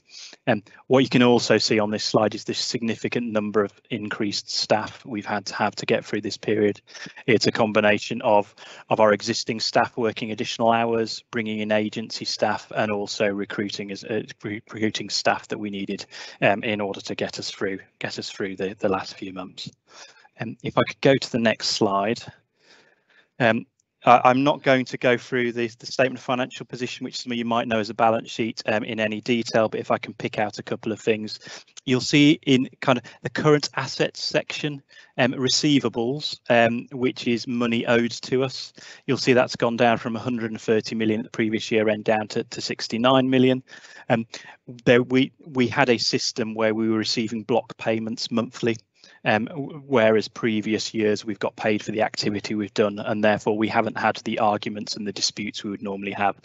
And what you can also see on this slide is this significant number of increased staff we've had to have to get through this period. It's a combination of, of our existing staff working additional hours, bringing in agency staff and also recruiting as uh, recruiting staff that we needed um, in order to get us through get us through the, the last few months. And um, if I could go to the next slide. Um, uh, I'm not going to go through the, the, statement of financial position, which some of you might know as a balance sheet um, in any detail, but if I can pick out a couple of things, you'll see in kind of the current assets section, um, receivables, um, which is money owed to us. You'll see that's gone down from 130 million at the previous year end down to, to 69 million. Um, there we we had a system where we were receiving block payments monthly um, whereas previous years we've got paid for the activity we've done and therefore we haven't had the arguments and the disputes we would normally have.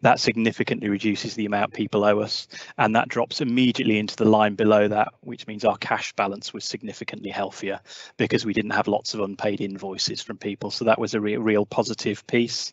That significantly reduces the amount people owe us and that drops immediately into the line below that, which means our cash balance was significantly healthier because we didn't have lots of unpaid invoices from people. So that was a re real positive piece.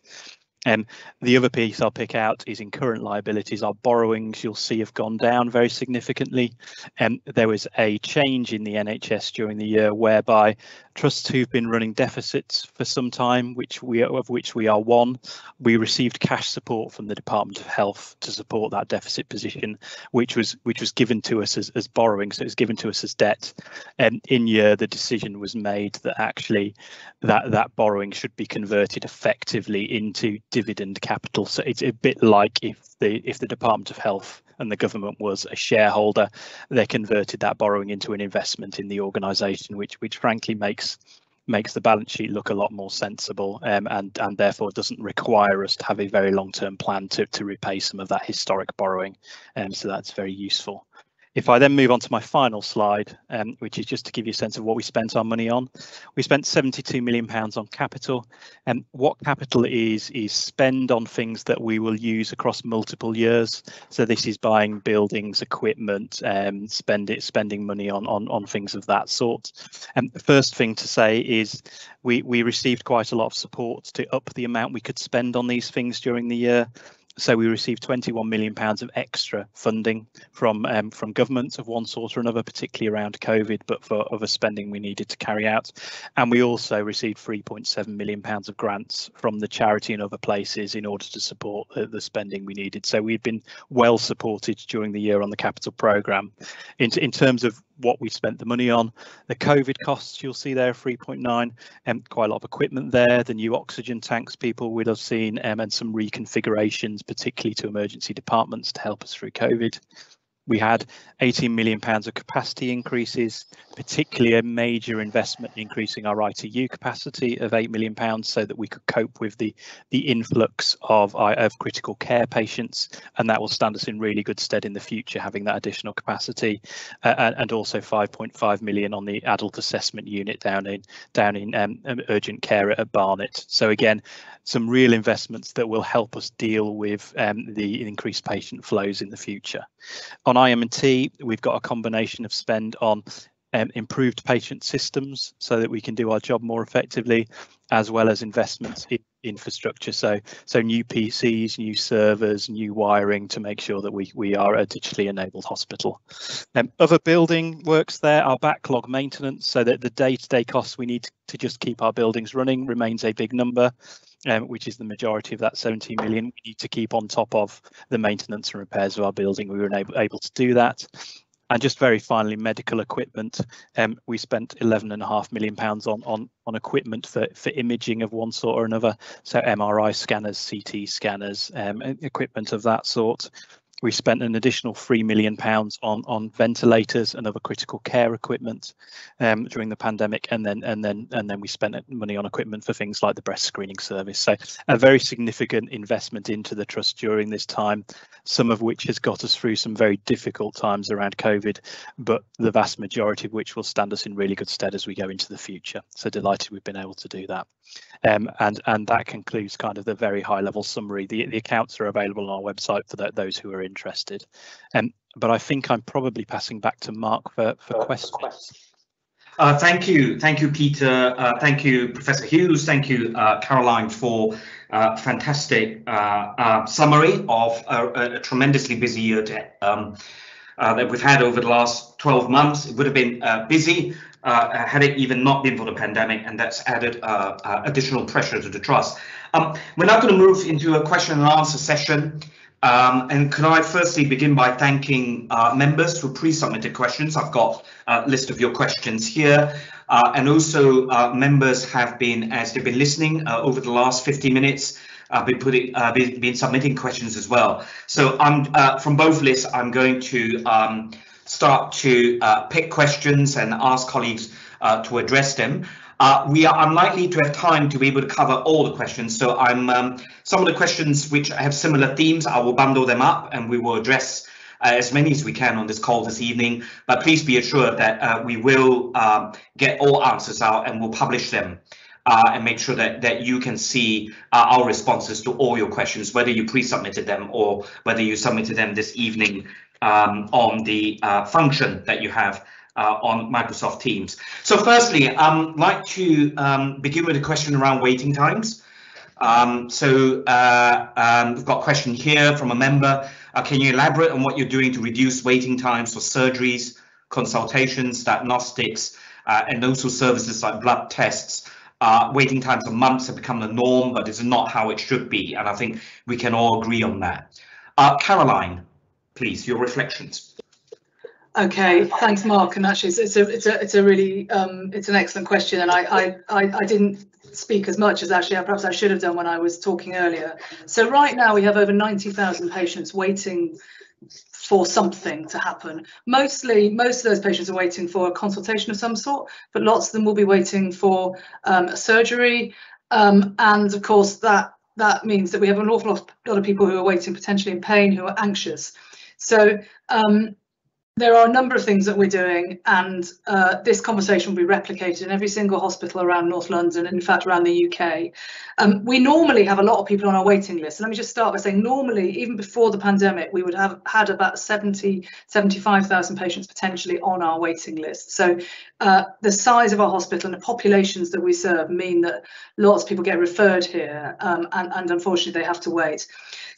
Um, the other piece I'll pick out is in current liabilities. Our borrowings you'll see have gone down very significantly. Um, there was a change in the NHS during the year whereby trusts who've been running deficits for some time, which we of which we are one, we received cash support from the Department of Health to support that deficit position, which was which was given to us as, as borrowing, so it was given to us as debt. And in year, the decision was made that actually that that borrowing should be converted effectively into dividend capital. So it's a bit like if the if the Department of Health and the government was a shareholder, they converted that borrowing into an investment in the organisation, which which frankly makes makes the balance sheet look a lot more sensible um, and and therefore doesn't require us to have a very long term plan to to repay some of that historic borrowing. Um, so that's very useful. If I then move on to my final slide, um, which is just to give you a sense of what we spent our money on, we spent 72 million pounds on capital. And what capital is is spend on things that we will use across multiple years. So this is buying buildings, equipment, um, spend it, spending money on on on things of that sort. And um, the first thing to say is we we received quite a lot of support to up the amount we could spend on these things during the year. So we received 21 million pounds of extra funding from um, from governments of one sort or another, particularly around COVID, but for other spending we needed to carry out. And we also received 3.7 million pounds of grants from the charity and other places in order to support the, spending we needed. So we've been well supported during the year on the capital programme. In, in terms of what we spent the money on. The COVID costs you'll see there 3.9 and um, quite a lot of equipment there. The new oxygen tanks people would have seen um, and some reconfigurations, particularly to emergency departments to help us through COVID. We had 18 million pounds of capacity increases, particularly a major investment in increasing our ITU capacity of 8 million pounds so that we could cope with the the influx of of critical care patients and that will stand us in really good stead in the future having that additional capacity uh, and also 5.5 million on the adult assessment unit down in down in um, urgent care at Barnet. So again, some real investments that will help us deal with um, the increased patient flows in the future. On IM&T, we've got a combination of spend on um, improved patient systems so that we can do our job more effectively, as well as investments in infrastructure. So, so new PCs, new servers, new wiring to make sure that we we are a digitally enabled hospital. Um, other building works there, our backlog maintenance, so that the day-to-day -day costs we need to just keep our buildings running remains a big number um, which is the majority of that 17 million. We need to keep on top of the maintenance and repairs of our building. We were able, able to do that. And just very finally, medical equipment. Um, we spent 11.5 million pounds on on on equipment for for imaging of one sort or another. So MRI scanners, CT scanners, um, equipment of that sort. We spent an additional three million pounds on on ventilators and other critical care equipment um, during the pandemic, and then and then and then we spent money on equipment for things like the breast screening service. So a very significant investment into the trust during this time, some of which has got us through some very difficult times around COVID, but the vast majority of which will stand us in really good stead as we go into the future. So delighted we've been able to do that. Um, and and that concludes kind of the very high level summary. The, the accounts are available on our website for those who are interested. Um, but I think I'm probably passing back to Mark for, for questions. Uh, thank you, thank you, Peter. Uh, thank you, Professor Hughes. Thank you, uh, Caroline, for uh, fantastic uh, uh, summary of a, a, tremendously busy year to, um, that we've had over the last 12 months. It would have been busy had it even not been for the pandemic, and that's added additional pressure to the trust. Um, we're now going to move into a question and answer session. Um, and can I firstly begin by thanking uh, members for pre-submitted questions. I've got a list of your questions here. Uh, and also uh, members have been, as they've been listening uh, over the last 50 minutes, uh, been putting, uh, been, been, submitting questions as well. So I'm from both lists, I'm going to um, start to pick questions and ask colleagues to address them. Uh, we are unlikely to have time to be able to cover all the questions, so I'm um, some of the questions which have similar themes, I will bundle them up and we will address uh, as many as we can on this call this evening. But please be assured that uh, we will um, get all answers out and we'll publish them. Uh, and make sure that that you can see uh, our responses to all your questions, whether you pre-submitted them or whether you submitted them this evening um, on the uh, function that you have uh, on Microsoft Teams. So firstly, I'd um, like to um, begin with a question around waiting times. Um, so uh, we've got a question here from a member. Uh, can you elaborate on what you're doing to reduce waiting times for surgeries, consultations, diagnostics, uh, and also services like blood tests? Uh, waiting times of months have become the norm, but it's not how it should be. And I think we can all agree on that. Uh, Caroline, please, your reflections. Okay, thanks, Mark. And actually, it's, a it's a it's a really um, it's an excellent question, and I, I I didn't speak as much as actually perhaps I should have done when I was talking earlier. So right now we have over ninety thousand patients waiting for something to happen. Mostly, most of those patients are waiting for a consultation of some sort, but lots of them will be waiting for um, surgery, um, and of course that that means that we have an awful lot of people who are waiting potentially in pain, who are anxious. So um, there are a number of things that we're doing and uh, this conversation will be replicated in every single hospital around North London and in fact around the UK. Um, we normally have a lot of people on our waiting list. let me just start by saying normally, even before the pandemic, we would have had about 70, 75,000 patients potentially on our waiting list. So uh, the size of our hospital and the populations that we serve mean that lots of people get referred here um, and, and unfortunately they have to wait.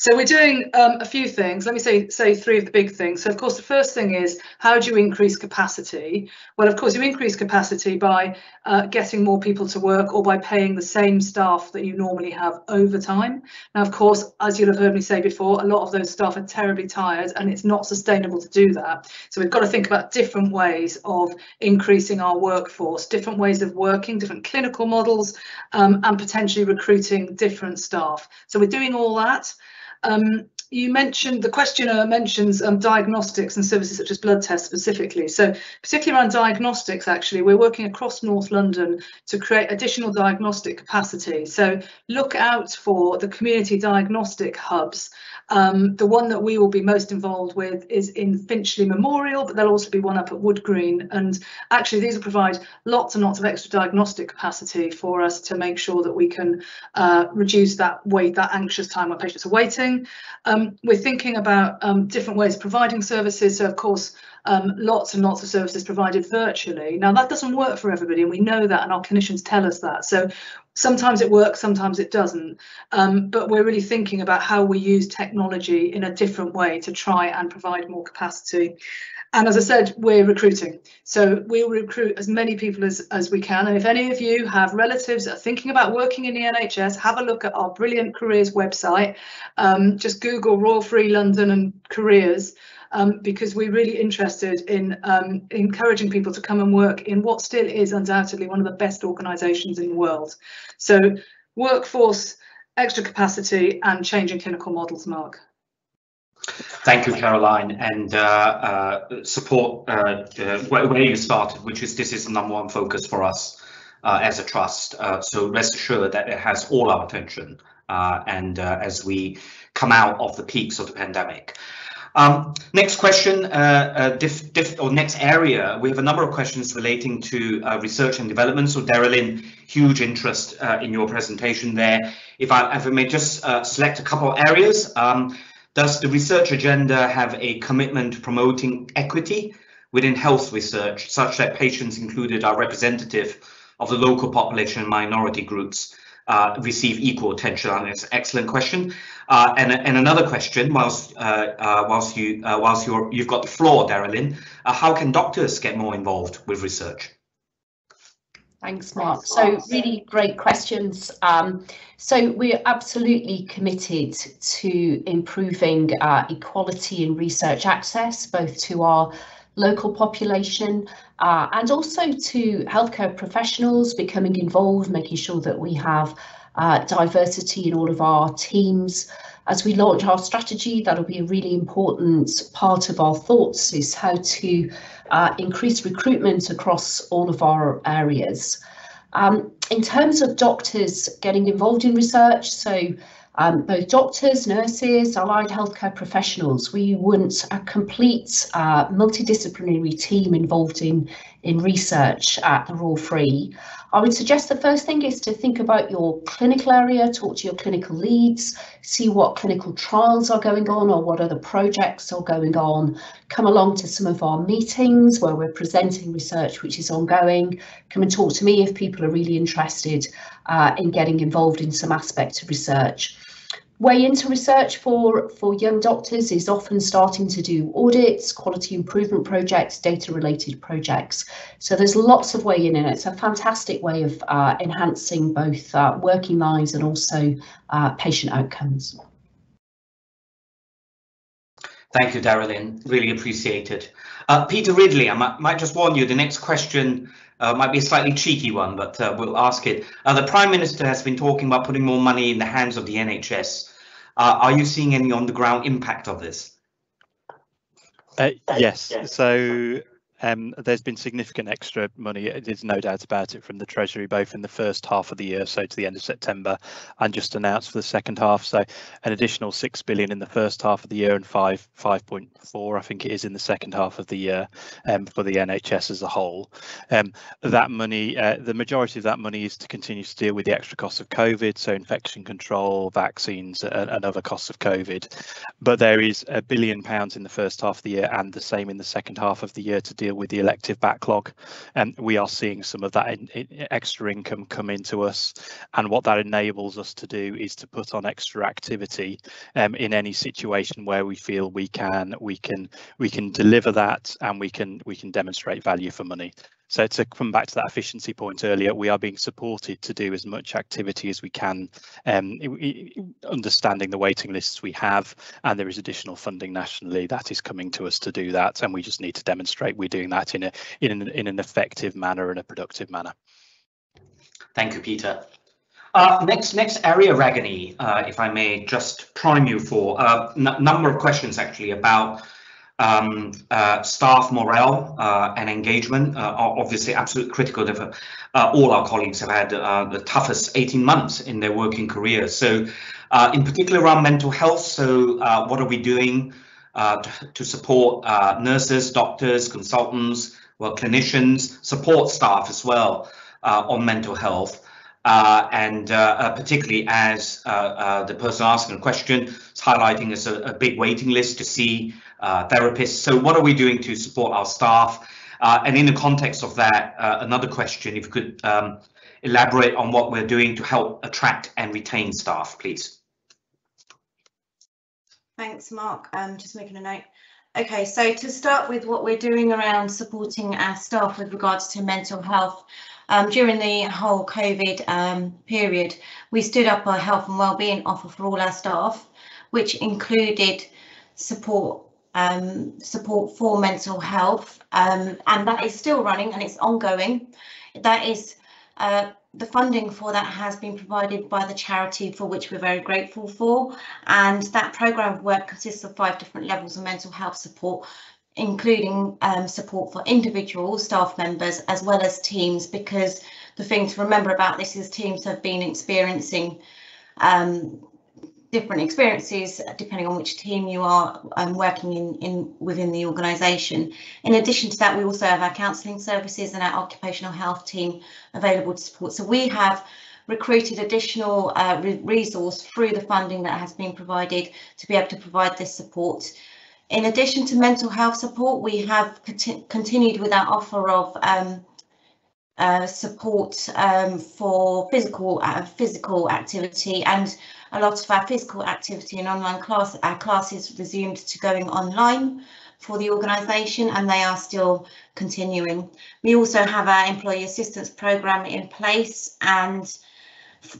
So we're doing um, a few things. Let me say say three of the big things. So of course the first thing is how do you increase capacity? Well, of course you increase capacity by uh, getting more people to work or by paying the same staff that you normally have overtime. Now, of course, as you'll have heard me say before, a lot of those staff are terribly tired and it's not sustainable to do that. So we've got to think about different ways of increasing our workforce, different ways of working, different clinical models, um, and potentially recruiting different staff. So we're doing all that. Um, you mentioned the questioner mentions um, diagnostics and services such as blood tests specifically. So particularly around diagnostics, actually, we're working across North London to create additional diagnostic capacity. So look out for the community diagnostic hubs um, the one that we will be most involved with is in Finchley Memorial, but there'll also be one up at Wood Green. And actually, these will provide lots and lots of extra diagnostic capacity for us to make sure that we can uh, reduce that wait, that anxious time when patients are waiting. Um, we're thinking about um, different ways of providing services. So, of course, um, lots and lots of services provided virtually. Now that doesn't work for everybody and we know that and our clinicians tell us that. So sometimes it works, sometimes it doesn't. Um, but we're really thinking about how we use technology in a different way to try and provide more capacity. And as I said, we're recruiting. So we'll recruit as many people as, as we can. And if any of you have relatives that are thinking about working in the NHS, have a look at our brilliant careers website. Um, just Google Royal Free London and careers um, because we're really interested in um, encouraging people to come and work in what still is undoubtedly one of the best organisations in the world. So workforce, extra capacity and changing clinical models, Mark. Thank you, Caroline, and uh, uh, support uh, where, you started, which is this is the number one focus for us uh, as a trust. Uh, so rest assured that it has all our attention, uh, and as we come out of the peaks of the pandemic. Um, next question, diff, diff, or next area, we have a number of questions relating to research and development. So Derralynn, huge interest in your presentation there. If I, if I may just select a couple of areas. Um, does the research agenda have a commitment to promoting equity within health research, such that patients included are representative of the local population and minority groups uh, receive equal attention? That's an excellent question. Uh, and, and another question, whilst uh, uh whilst you uh, whilst you're you've got the floor, Derralynn, uh, how can doctors get more involved with research? Thanks, Mark. So really great questions. Um, so we're absolutely committed to improving uh, equality in research access, both to our local population uh, and also to healthcare professionals becoming involved, making sure that we have uh, diversity in all of our teams. As we launch our strategy, that'll be a really important part of our thoughts is how to uh, increase recruitment across all of our areas. Um, in terms of doctors getting involved in research, so um, both doctors, nurses, allied healthcare professionals, we want a complete uh, multidisciplinary team involved in, in research at the Royal Free. I would suggest the first thing is to think about your clinical area, talk to your clinical leads, see what clinical trials are going on or what other projects are going on. Come along to some of our meetings where we're presenting research which is ongoing. Come and talk to me if people are really interested uh, in getting involved in some aspect of research way into research for, for young doctors is often starting to do audits, quality improvement projects, data related projects. So there's lots of way in and it's a fantastic way of uh, enhancing both uh, working lives and also uh, patient outcomes. Thank you, Derralynn. Really appreciate it. Uh, Peter Ridley, I might, might, just warn you, the next question uh, might be a slightly cheeky one, but uh, we'll ask it. Uh, the Prime Minister has been talking about putting more money in the hands of the NHS. Uh, are you seeing any on the ground impact of this? Uh, yes. So um, there's been significant extra money, there's no doubt about it, from the Treasury, both in the first half of the year, so to the end of September, and just announced for the second half. So an additional six billion in the first half of the year and five five point four, I think it is, in the second half of the year um, for the NHS as a whole. Um, that money, uh, the majority of that money is to continue to deal with the extra costs of COVID, so infection control, vaccines, and, and other costs of COVID. But there is a billion pounds in the first half of the year and the same in the second half of the year to deal with the elective backlog. And we are seeing some of that extra income come into us. And what that enables us to do is to put on extra activity um, in any situation where we feel we can we can we can deliver that and we can we can demonstrate value for money. So to come back to that efficiency point earlier, we are being supported to do as much activity as we can, um, understanding the waiting lists we have, and there is additional funding nationally that is coming to us to do that, and we just need to demonstrate we're doing that in a in an, in an effective manner and a productive manner. Thank you, Peter. Uh, next, next area, Ragini, uh, if I may just prime you for a uh, number of questions actually about um, uh, staff morale uh, and engagement uh, are obviously absolutely critical. Uh, all our colleagues have had uh, the toughest 18 months in their working career. So uh, in particular around mental health, so what are we doing to, to, support nurses, doctors, consultants, well, clinicians, support staff as well on mental health? Uh, and uh, uh, particularly as the person asking the question is highlighting as a, a, big waiting list to see uh, therapists. So what are we doing to support our staff? Uh, and in the context of that, uh, another question, if you could um, elaborate on what we're doing to help attract and retain staff, please. Thanks, Mark. Um, just making a note. Okay, so to start with what we're doing around supporting our staff with regards to mental health, um, during the whole COVID um, period, we stood up a health and wellbeing offer for all our staff, which included support um, support for mental health, um, and that is still running and it's ongoing. That is uh, the funding for that has been provided by the charity for which we're very grateful for and that programme of work consists of five different levels of mental health support including um, support for individual staff members as well as teams because the thing to remember about this is teams have been experiencing um, different experiences depending on which team you are um, working in, in within the organisation. In addition to that, we also have our counselling services and our occupational health team available to support. So we have recruited additional uh, re resource through the funding that has been provided to be able to provide this support. In addition to mental health support, we have continued with our offer of um, uh, support um, for physical uh, physical activity and a lot of our physical activity and online class our classes resumed to going online for the organisation and they are still continuing. We also have our employee assistance programme in place and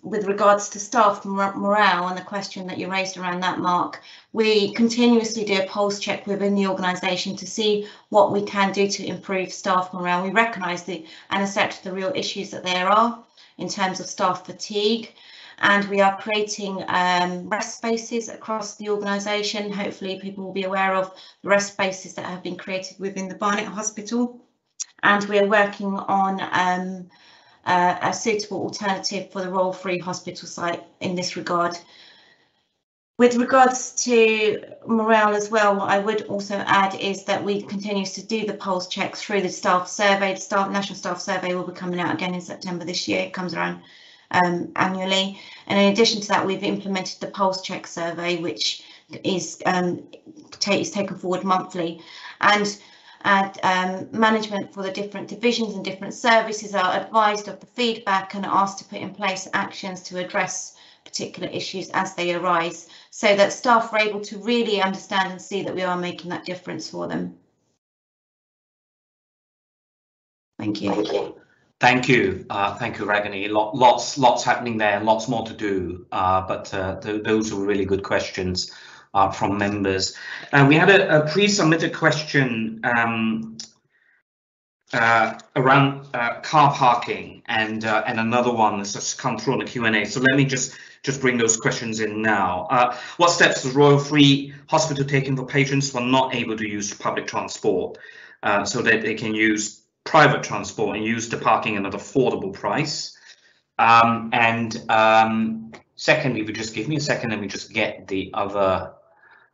with regards to staff morale and the question that you raised around that, Mark, we continuously do a pulse check within the organisation to see what we can do to improve staff morale. We recognise the and accept the real issues that there are in terms of staff fatigue and we are creating um, rest spaces across the organisation. Hopefully people will be aware of the rest spaces that have been created within the Barnet Hospital and we are working on um, uh, a suitable alternative for the Royal Free Hospital site in this regard. With regards to morale as well, what I would also add is that we continue to do the pulse checks through the staff survey. The staff National Staff Survey will be coming out again in September this year. It comes around um, annually. And in addition to that, we've implemented the pulse check survey, which is, um, is taken forward monthly. And um, management for the different divisions and different services are advised of the feedback and asked to put in place actions to address particular issues as they arise so that staff are able to really understand and see that we are making that difference for them. Thank you. Thank you. Thank you, uh, thank you, Ragini. lots, lots happening there, lots more to do. Uh, but uh, th those were really good questions uh, from members. Uh, we had a, a pre-submitted question um, uh, around car parking, and and another one that's just come through on the Q and A. So let me just just bring those questions in now. what steps is Royal Free Hospital taking for patients who are not able to use public transport, so that they can use private transport and use the parking at an affordable price. Um, and um, secondly, if you just give me a second, let me just get the other,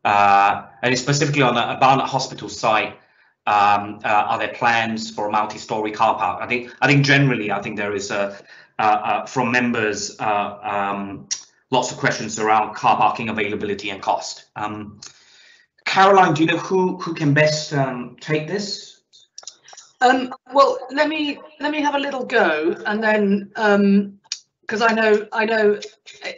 uh, and specifically on a, a Barnet Hospital site, um, uh, are there plans for a multi-story car park? I think, I think generally, I think there is a, uh, uh from members, uh, um, lots of questions around car parking availability and cost. Um, Caroline, do you know who, who can best um, take this? Um, well, let me let me have a little go, and then because um, I know I know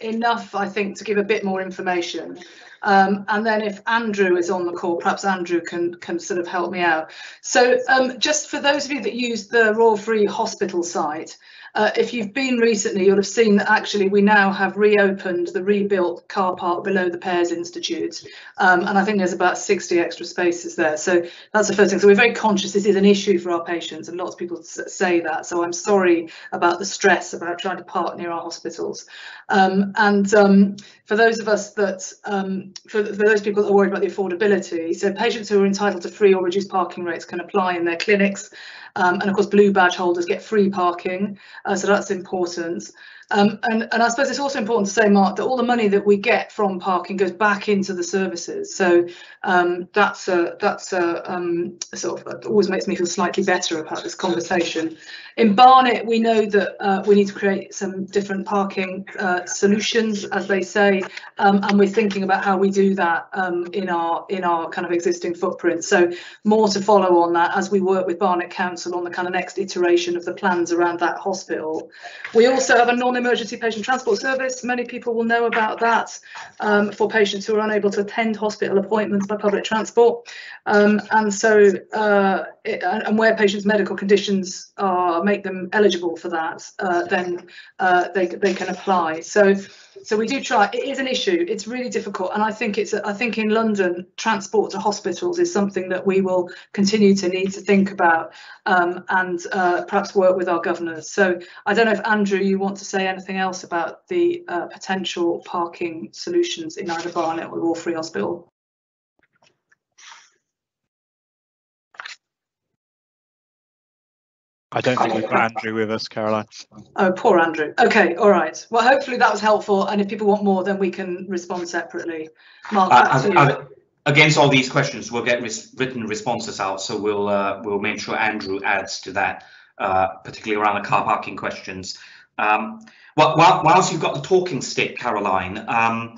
enough, I think, to give a bit more information. Um, and then if Andrew is on the call, perhaps Andrew can can sort of help me out. So um, just for those of you that use the Royal Free Hospital site, uh, if you've been recently, you'll have seen that actually we now have reopened the rebuilt car park below the Pears Institute. Um, and I think there's about 60 extra spaces there. So that's the first thing. So we're very conscious this is an issue for our patients and lots of people say that. So I'm sorry about the stress about trying to park near our hospitals. Um, and um, for those of us that, um, for, for those people that are worried about the affordability, so patients who are entitled to free or reduced parking rates can apply in their clinics. Um, and of course, blue badge holders get free parking, uh, so that's important. Um, and, and I suppose it's also important to say, Mark, that all the money that we get from parking goes back into the services. So um, that's a, that's a, um, sort of always makes me feel slightly better about this conversation. In Barnet, we know that uh, we need to create some different parking uh, solutions, as they say, um, and we're thinking about how we do that um, in our in our kind of existing footprint. So more to follow on that as we work with Barnet Council on the kind of next iteration of the plans around that hospital. We also have a non-emergency patient transport service. Many people will know about that um, for patients who are unable to attend hospital appointments by public transport. Um, and so, uh, it, and where patients' medical conditions are make them eligible for that, uh, then uh, they they can apply. So So we do try. It is an issue. It's really difficult, and I think it's. I think in London, transport to hospitals is something that we will continue to need to think about um, and uh, perhaps work with our governors. So I don't know if Andrew, you want to say anything else about the uh, potential parking solutions in either Barnet or Free Hospital. I don't think we've got Andrew with us, Caroline. Oh, poor Andrew. Okay, all right. Well, hopefully that was helpful. And if people want more, then we can respond separately. Mark, back Uh, to you. uh, Against all these questions, we'll get res- written responses out, so we'll uh, we'll make sure Andrew adds to that, uh, particularly around the car parking questions. Um, wh- wh- whilst you've got the talking stick, Caroline, um,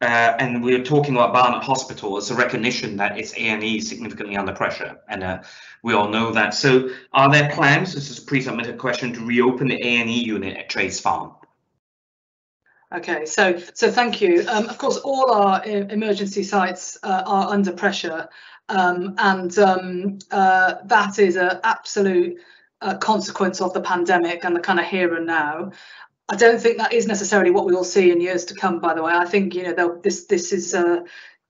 uh, and we're talking about Barnet Hospital, it's a recognition that its A&E is significantly under pressure, and uh, we all know that. So, are there plans? This is a pre-submitted question to reopen the A&E unit at Chase Farm. Okay, so so thank you. Um, of course, all our e- emergency sites uh, are under pressure, um, and um, uh, that is an absolute uh, consequence of the pandemic and the kind of here and now. I don't think that is necessarily what we will see in years to come. By the way, I think you know this this is. Uh,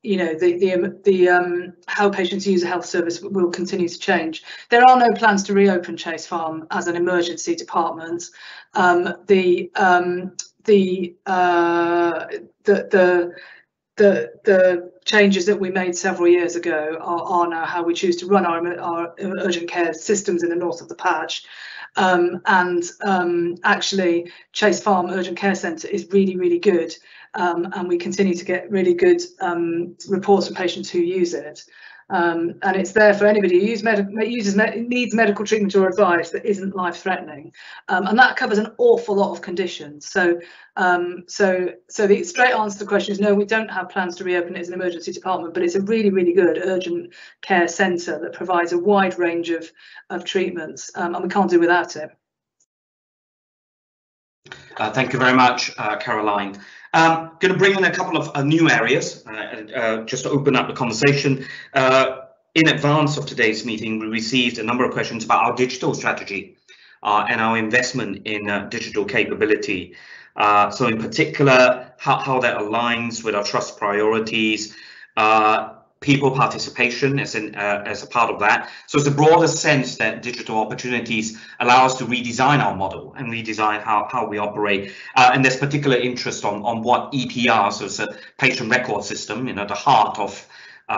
you know the the um, the um, how patients use a health service will continue to change. There are no plans to reopen Chase Farm as an emergency department. Um, the um, the uh, the the the the changes that we made several years ago are, are now how we choose to run our, our urgent care systems in the north of the patch. Um, and um, actually, Chase Farm Urgent Care Centre is really, really good. Um, and we continue to get really good um, reports from patients who use it. Um, and it's there for anybody who use med uses needs medical treatment or advice that isn't life-threatening, um, and that covers an awful lot of conditions. So, um, so, so the straight answer to the question is no. We don't have plans to reopen it as an emergency department, but it's a really, really good urgent care centre that provides a wide range of of treatments, um, and we can't do without it. Uh, thank you very much, uh, Caroline. Um, going to bring in a couple of uh, new areas uh, uh, just to open up the conversation. Uh, in advance of today's meeting, we received a number of questions about our digital strategy uh, and our investment in digital capability. So in particular, how, how that aligns with our trust priorities, people participation as, in, uh, as a part of that. So it's a broader sense that digital opportunities allow us to redesign our model and redesign how, how we operate. Uh, and there's particular interest on, on what EPR, so it's a patient record system, you know, the heart of uh,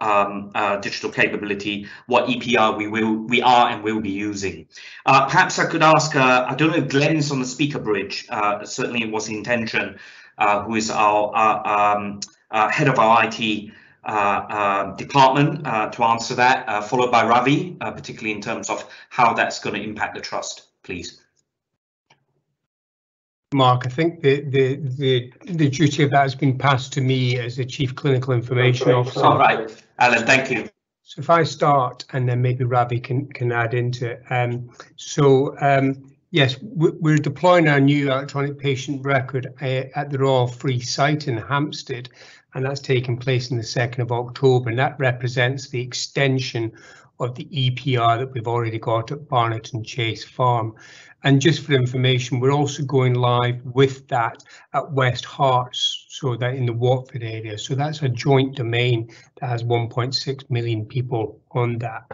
uh, um, uh, digital capability, what EPR we will, we are and will be using. Uh, perhaps I could ask, I don't know if Glenn's on the speaker bridge, certainly it was the intention, who is our um, head of our IT department uh, to answer that, followed by Ravi, particularly in terms of how that's going to impact the trust, please. Mark, I think the, the the the duty of that has been passed to me as the Chief Clinical Information Officer. All right, Alan, thank you. So if I start and then maybe Ravi can can add into it. Um, so um, yes, we're deploying our new electronic patient record uh, at the Royal Free site in Hampstead, and that's taking place in the 2nd of October, and that represents the extension of the EPR that we've already got at Barnet and Chase Farm. And just for information, we're also going live with that at West Herts, so that in the Watford area. So that's a joint domain that has 1.6 million people on that.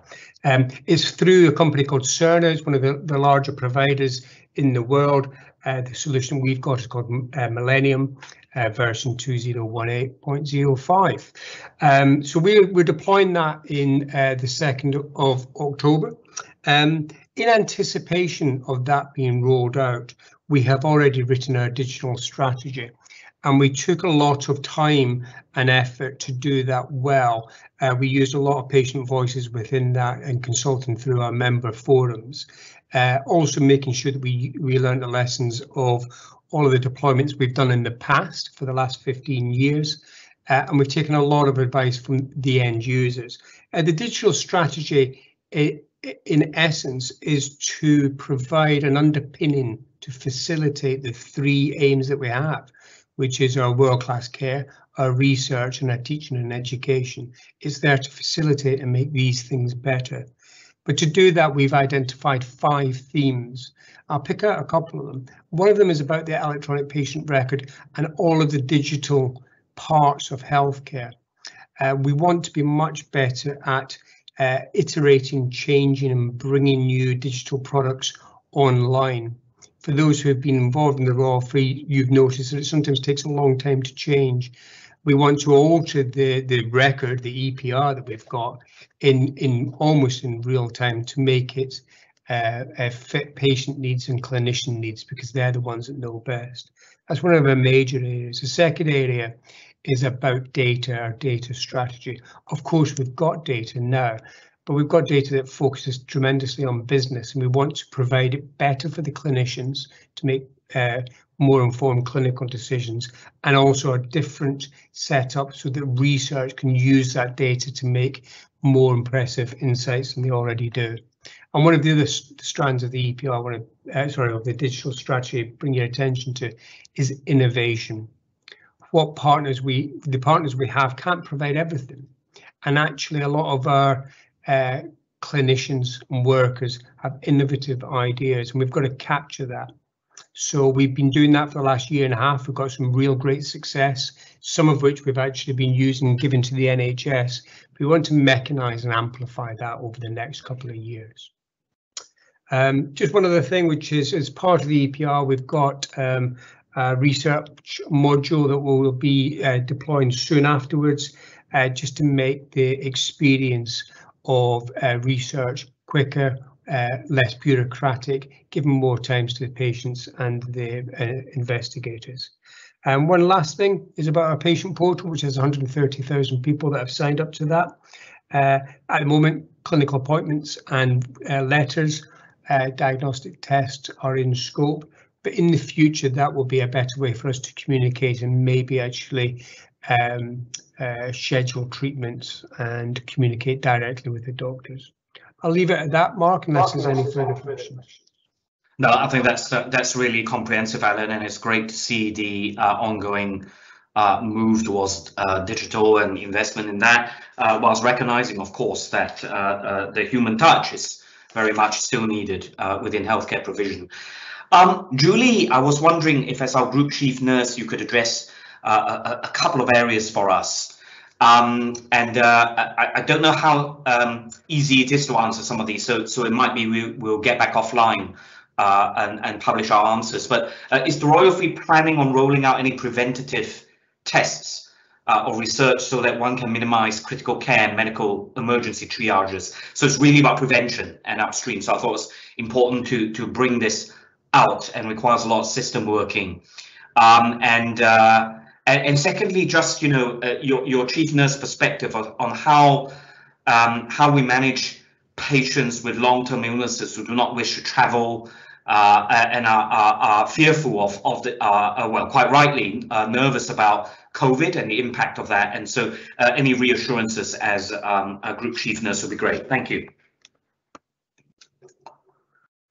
Um, it's through a company called Cerner, it's one of the, the larger providers in the world. Uh, the solution we've got is called uh, Millennium uh, version 2018.05. Um, so we're, we're deploying that in uh, the 2nd of October. Um, in anticipation of that being rolled out, we have already written our digital strategy and we took a lot of time and effort to do that well. Uh, we used a lot of patient voices within that and consulting through our member forums. Uh, also making sure that we, we learned the lessons of all of the deployments we've done in the past for the last 15 years. Uh, and we've taken a lot of advice from the end users. Uh, the digital strategy, it, in essence, is to provide an underpinning to facilitate the three aims that we have, which is our world-class care, our research and our teaching and education. It's there to facilitate and make these things better. But to do that, we've identified five themes. I'll pick out a couple of them. One of them is about the electronic patient record and all of the digital parts of healthcare. Uh, we want to be much better at uh, iterating, changing and bringing new digital products online. For those who have been involved in the Royal Free, you've noticed that it sometimes takes a long time to change. We want to alter the, the record, the EPR that we've got in, in almost in real time to make it uh, fit patient needs and clinician needs because they're the ones that know best. That's one of our major areas. The second area is about data, our data strategy. Of course, we've got data now, but we've got data that focuses tremendously on business and we want to provide it better for the clinicians to make uh, more informed clinical decisions and also a different setup so that research can use that data to make more impressive insights than they already do. And one of the other strands of the EPR, I want to, uh, sorry, of the digital strategy, bring your attention to is innovation. What partners we the partners we have can't provide everything. And actually a lot of our uh, clinicians and workers have innovative ideas and we've got to capture that so we've been doing that for the last year and a half. We've got some real great success some of which we've actually been using and given to the nhs we want to mechanize and amplify that over the next couple of years. Um, just one other thing which is as part of the epr we've got um, uh, research module that we'll be uh, deploying soon afterwards, uh, just to make the experience of uh, research quicker, uh, less bureaucratic, giving more times to the patients and the uh, investigators. And one last thing is about our patient portal, which has 130,000 people that have signed up to that. at the moment, clinical appointments and letters, diagnostic tests are in scope but in the future that will be a better way for us to communicate and maybe actually um, uh, schedule treatments and communicate directly with the doctors. I'll leave it at that, Mark, unless there's any further questions. No, I think that's uh, that's really comprehensive, Alan, and it's great to see the uh, ongoing uh, move towards uh, digital and investment in that, uh, whilst recognizing, of course, that the human touch is very much still needed within healthcare provision. Um, Julie, I was wondering if as our group chief nurse, you could address uh, a, a, couple of areas for us. Um, and uh, I, I, don't know how um, easy it is to answer some of these, so, so it might be we, will get back offline uh, and, and, publish our answers. But uh, is the Royal Free planning on rolling out any preventative tests uh, or research so that one can minimize critical care medical emergency triages? So it's really about prevention and upstream. So I thought it was important to, to bring this out and requires a lot of system working. Um, and, uh, and, and secondly, just you know uh, your your chief nurse perspective on, on how um, how we manage patients with long-term illnesses who do not wish to travel uh, and are, are, are, fearful of of the uh, well quite rightly uh, nervous about COVID and the impact of that. And so uh, any reassurances as um, a group chief nurse would be great. Thank you.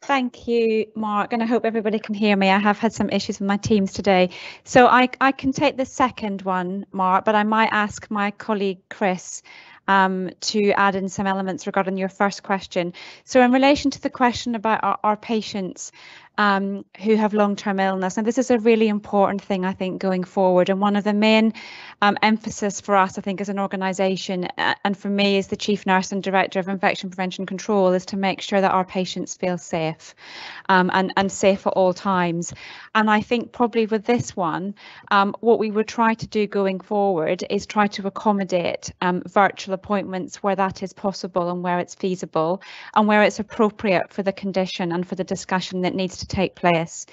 Thank you, Mark, and I hope everybody can hear me. I have had some issues with my Teams today. So I, I can take the second one, Mark, but I might ask my colleague Chris um, to add in some elements regarding your first question. So in relation to the question about our, our patients, um, who have long-term illness. And this is a really important thing, I think, going forward. And one of the main um, emphasis for us, I think, as an organisation, uh, and for me as the Chief Nurse and Director of Infection Prevention Control, is to make sure that our patients feel safe um, and, and safe at all times. And I think probably with this one, um, what we would try to do going forward is try to accommodate um, virtual appointments where that is possible and where it's feasible and where it's appropriate for the condition and for the discussion that needs to take place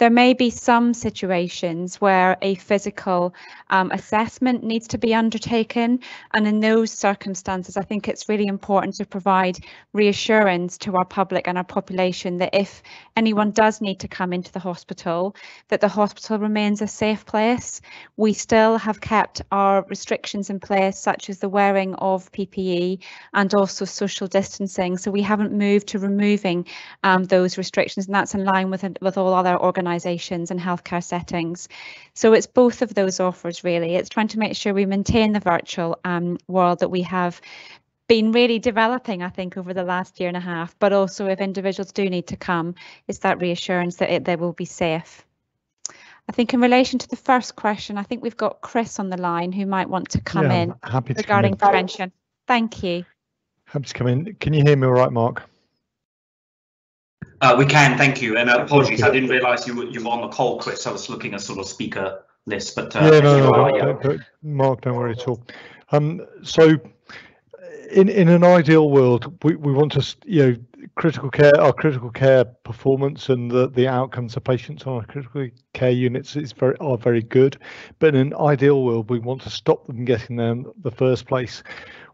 there may be some situations where a physical um, assessment needs to be undertaken. And in those circumstances, I think it's really important to provide reassurance to our public and our population that if anyone does need to come into the hospital, that the hospital remains a safe place. We still have kept our restrictions in place, such as the wearing of PPE and also social distancing. So we haven't moved to removing um, those restrictions, and that's in line with, with all other organisations organisations and healthcare settings. So it's both of those offers really. It's trying to make sure we maintain the virtual um, world that we have been really developing, I think, over the last year and a half. But also, if individuals do need to come, it's that reassurance that it, they will be safe. I think in relation to the first question, I think we've got Chris on the line who might want to come Yeah, in happy to come regarding in. prevention. Thank you. Happy to come in. Can you hear me all right, Mark? Uh, we can, thank you. And uh, apologies, I didn't realise you were you were on the call, Chris. I was looking at sort of speaker list, but uh, yeah, no, no, are, yeah. don't- Mark, don't worry at all. Um, so, in in an ideal world, we, we want to, you know, critical care, our critical care performance and the, the outcomes of patients on our critical care units is very are very good. But in an ideal world, we want to stop them getting there in the first place.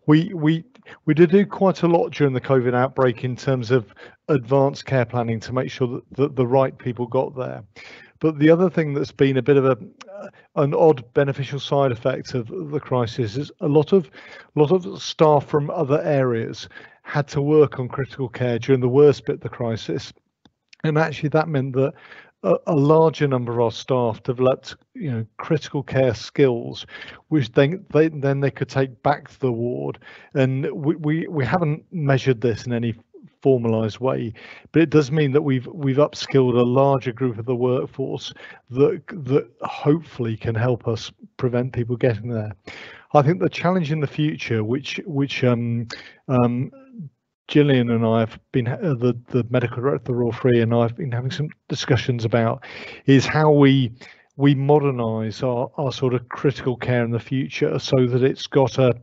We we we did do quite a lot during the COVID outbreak in terms of advanced care planning to make sure that, that the right people got there. But the other thing that's been a bit of a uh, an odd beneficial side effect of the crisis is a lot of a lot of staff from other areas had to work on critical care during the worst bit of the crisis and actually that meant that a, a larger number of our staff developed you know critical care skills which then they then they could take back to the ward. And we we, we haven't measured this in any formalized way but it does mean that we've we've upskilled a larger group of the workforce that that hopefully can help us prevent people getting there. I think the challenge in the future which which um um Gillian and I have been uh, the the medical director of the Royal Free and I've been having some discussions about is how we we modernise our our sort of critical care in the future so that it's got a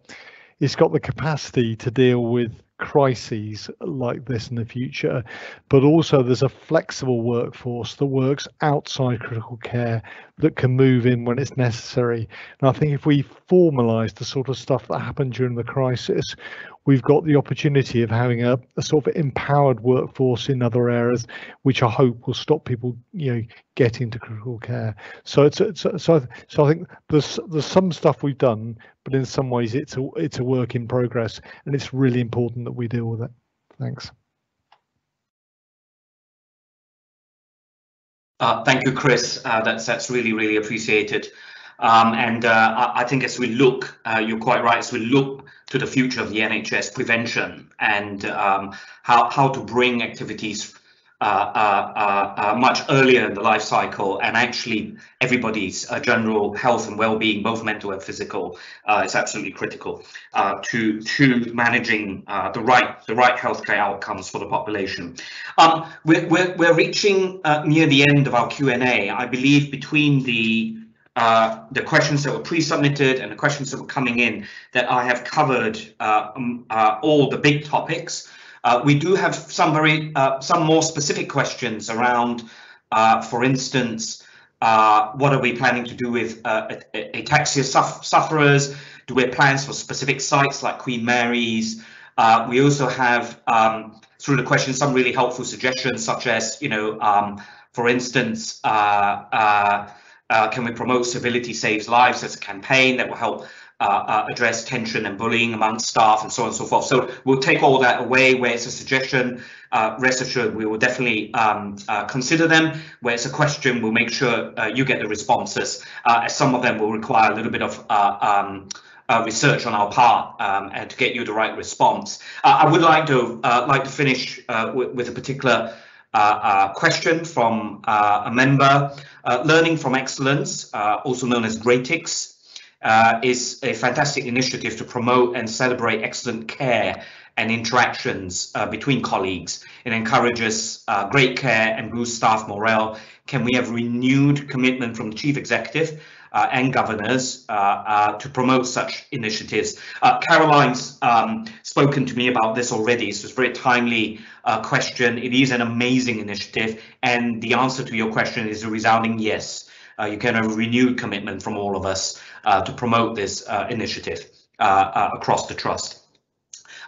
it's got the capacity to deal with crises like this in the future. But also there's a flexible workforce that works outside critical care that can move in when it's necessary. And i think if we formalize the sort of stuff that happened during the crisis we've got the opportunity of having a, a sort of empowered workforce in other areas which i hope will stop people you know getting to critical care so it's, it's so I- so i think there's there's some stuff we've done but in some ways it's a it's a work in progress and it's really important that we deal with it thanks Uh, thank you, Chris. Uh, that's that's really really appreciated. Um, and uh, I, think as we look, uh, you're quite right. As we look to the future of the NHS prevention and um, how how to bring activities uh, uh, uh, uh, much earlier in the life cycle and actually everybody's general health and well-being, both mental and physical, is absolutely critical to to managing the right the right healthcare outcomes for the population. Um, we're, we're, we're reaching near the end of our Q&A. I believe between the uh, the questions that were pre-submitted and the questions that were coming in that I have covered uh, um, uh, all the big topics. Uh, we do have some very uh, some more specific questions around, uh, for instance, what are we planning to do with ataxia suff- sufferers? Do we have plans for specific sites like Queen Mary's? We also have um, through the question some really helpful suggestions, such as you know, um, for instance, uh, can we promote civility saves lives as a campaign that will help uh, uh, address tension and bullying amongst staff and so on and so forth. So we'll take all that away where it's a suggestion. Uh, rest assured, we will definitely um, uh, consider them. Where it's a question, we'll make sure uh, you get the responses, uh, as some of them will require a little bit of um, research on our part um, and to get you the right response. I would like to like to finish with, a particular question from a member. Uh, Learning from Excellence, uh, also known as Greatix, uh, is a fantastic initiative to promote and celebrate excellent care and interactions uh, between colleagues. It encourages uh, great care and boosts staff morale. Can we have renewed commitment from the chief executive and governors uh, uh, to promote such initiatives? Uh, Caroline's um, spoken to me about this already. So it's a very timely uh, question. It is an amazing initiative, and the answer to your question is a resounding yes. Uh, you can have a renewed commitment from all of us uh, to promote this uh, initiative uh, uh, across the trust.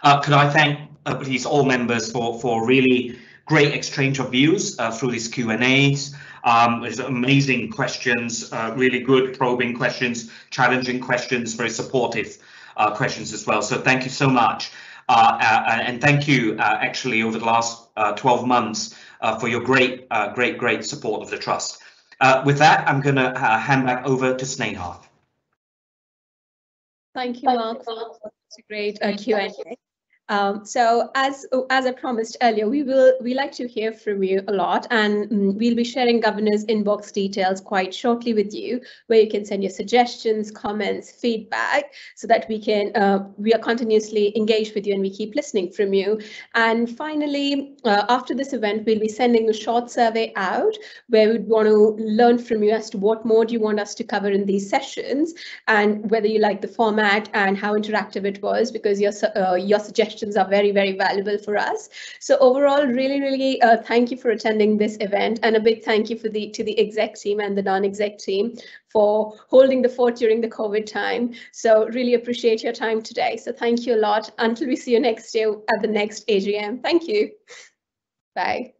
Uh, could I thank uh, please all members for for really great exchange of views uh, through these Q and A's. Um, there's amazing questions, uh, really good probing questions, challenging questions, very supportive uh, questions as well. So thank you so much. Uh, uh, and thank you uh, actually over the last uh, 12 months uh, for your great, uh, great, great support of the trust. Uh, with that, I'm going to uh, hand back over to Sneha. Thank you, Mark. such a great uh, Q&A. Um, so as as I promised earlier, we will we like to hear from you a lot, and um, we'll be sharing governor's inbox details quite shortly with you, where you can send your suggestions, comments, feedback, so that we can uh, we are continuously engaged with you and we keep listening from you. And finally, uh, after this event, we'll be sending a short survey out where we'd want to learn from you as to what more do you want us to cover in these sessions, and whether you like the format and how interactive it was, because your uh, your suggestions questions are very, very valuable for us. So overall, really, really uh, thank you for attending this event and a big thank you for the to the exec team and the non-exec team for holding the fort during the COVID time. So really appreciate your time today. So thank you a lot. Until we see you next year at the next AGM. Thank you. Bye.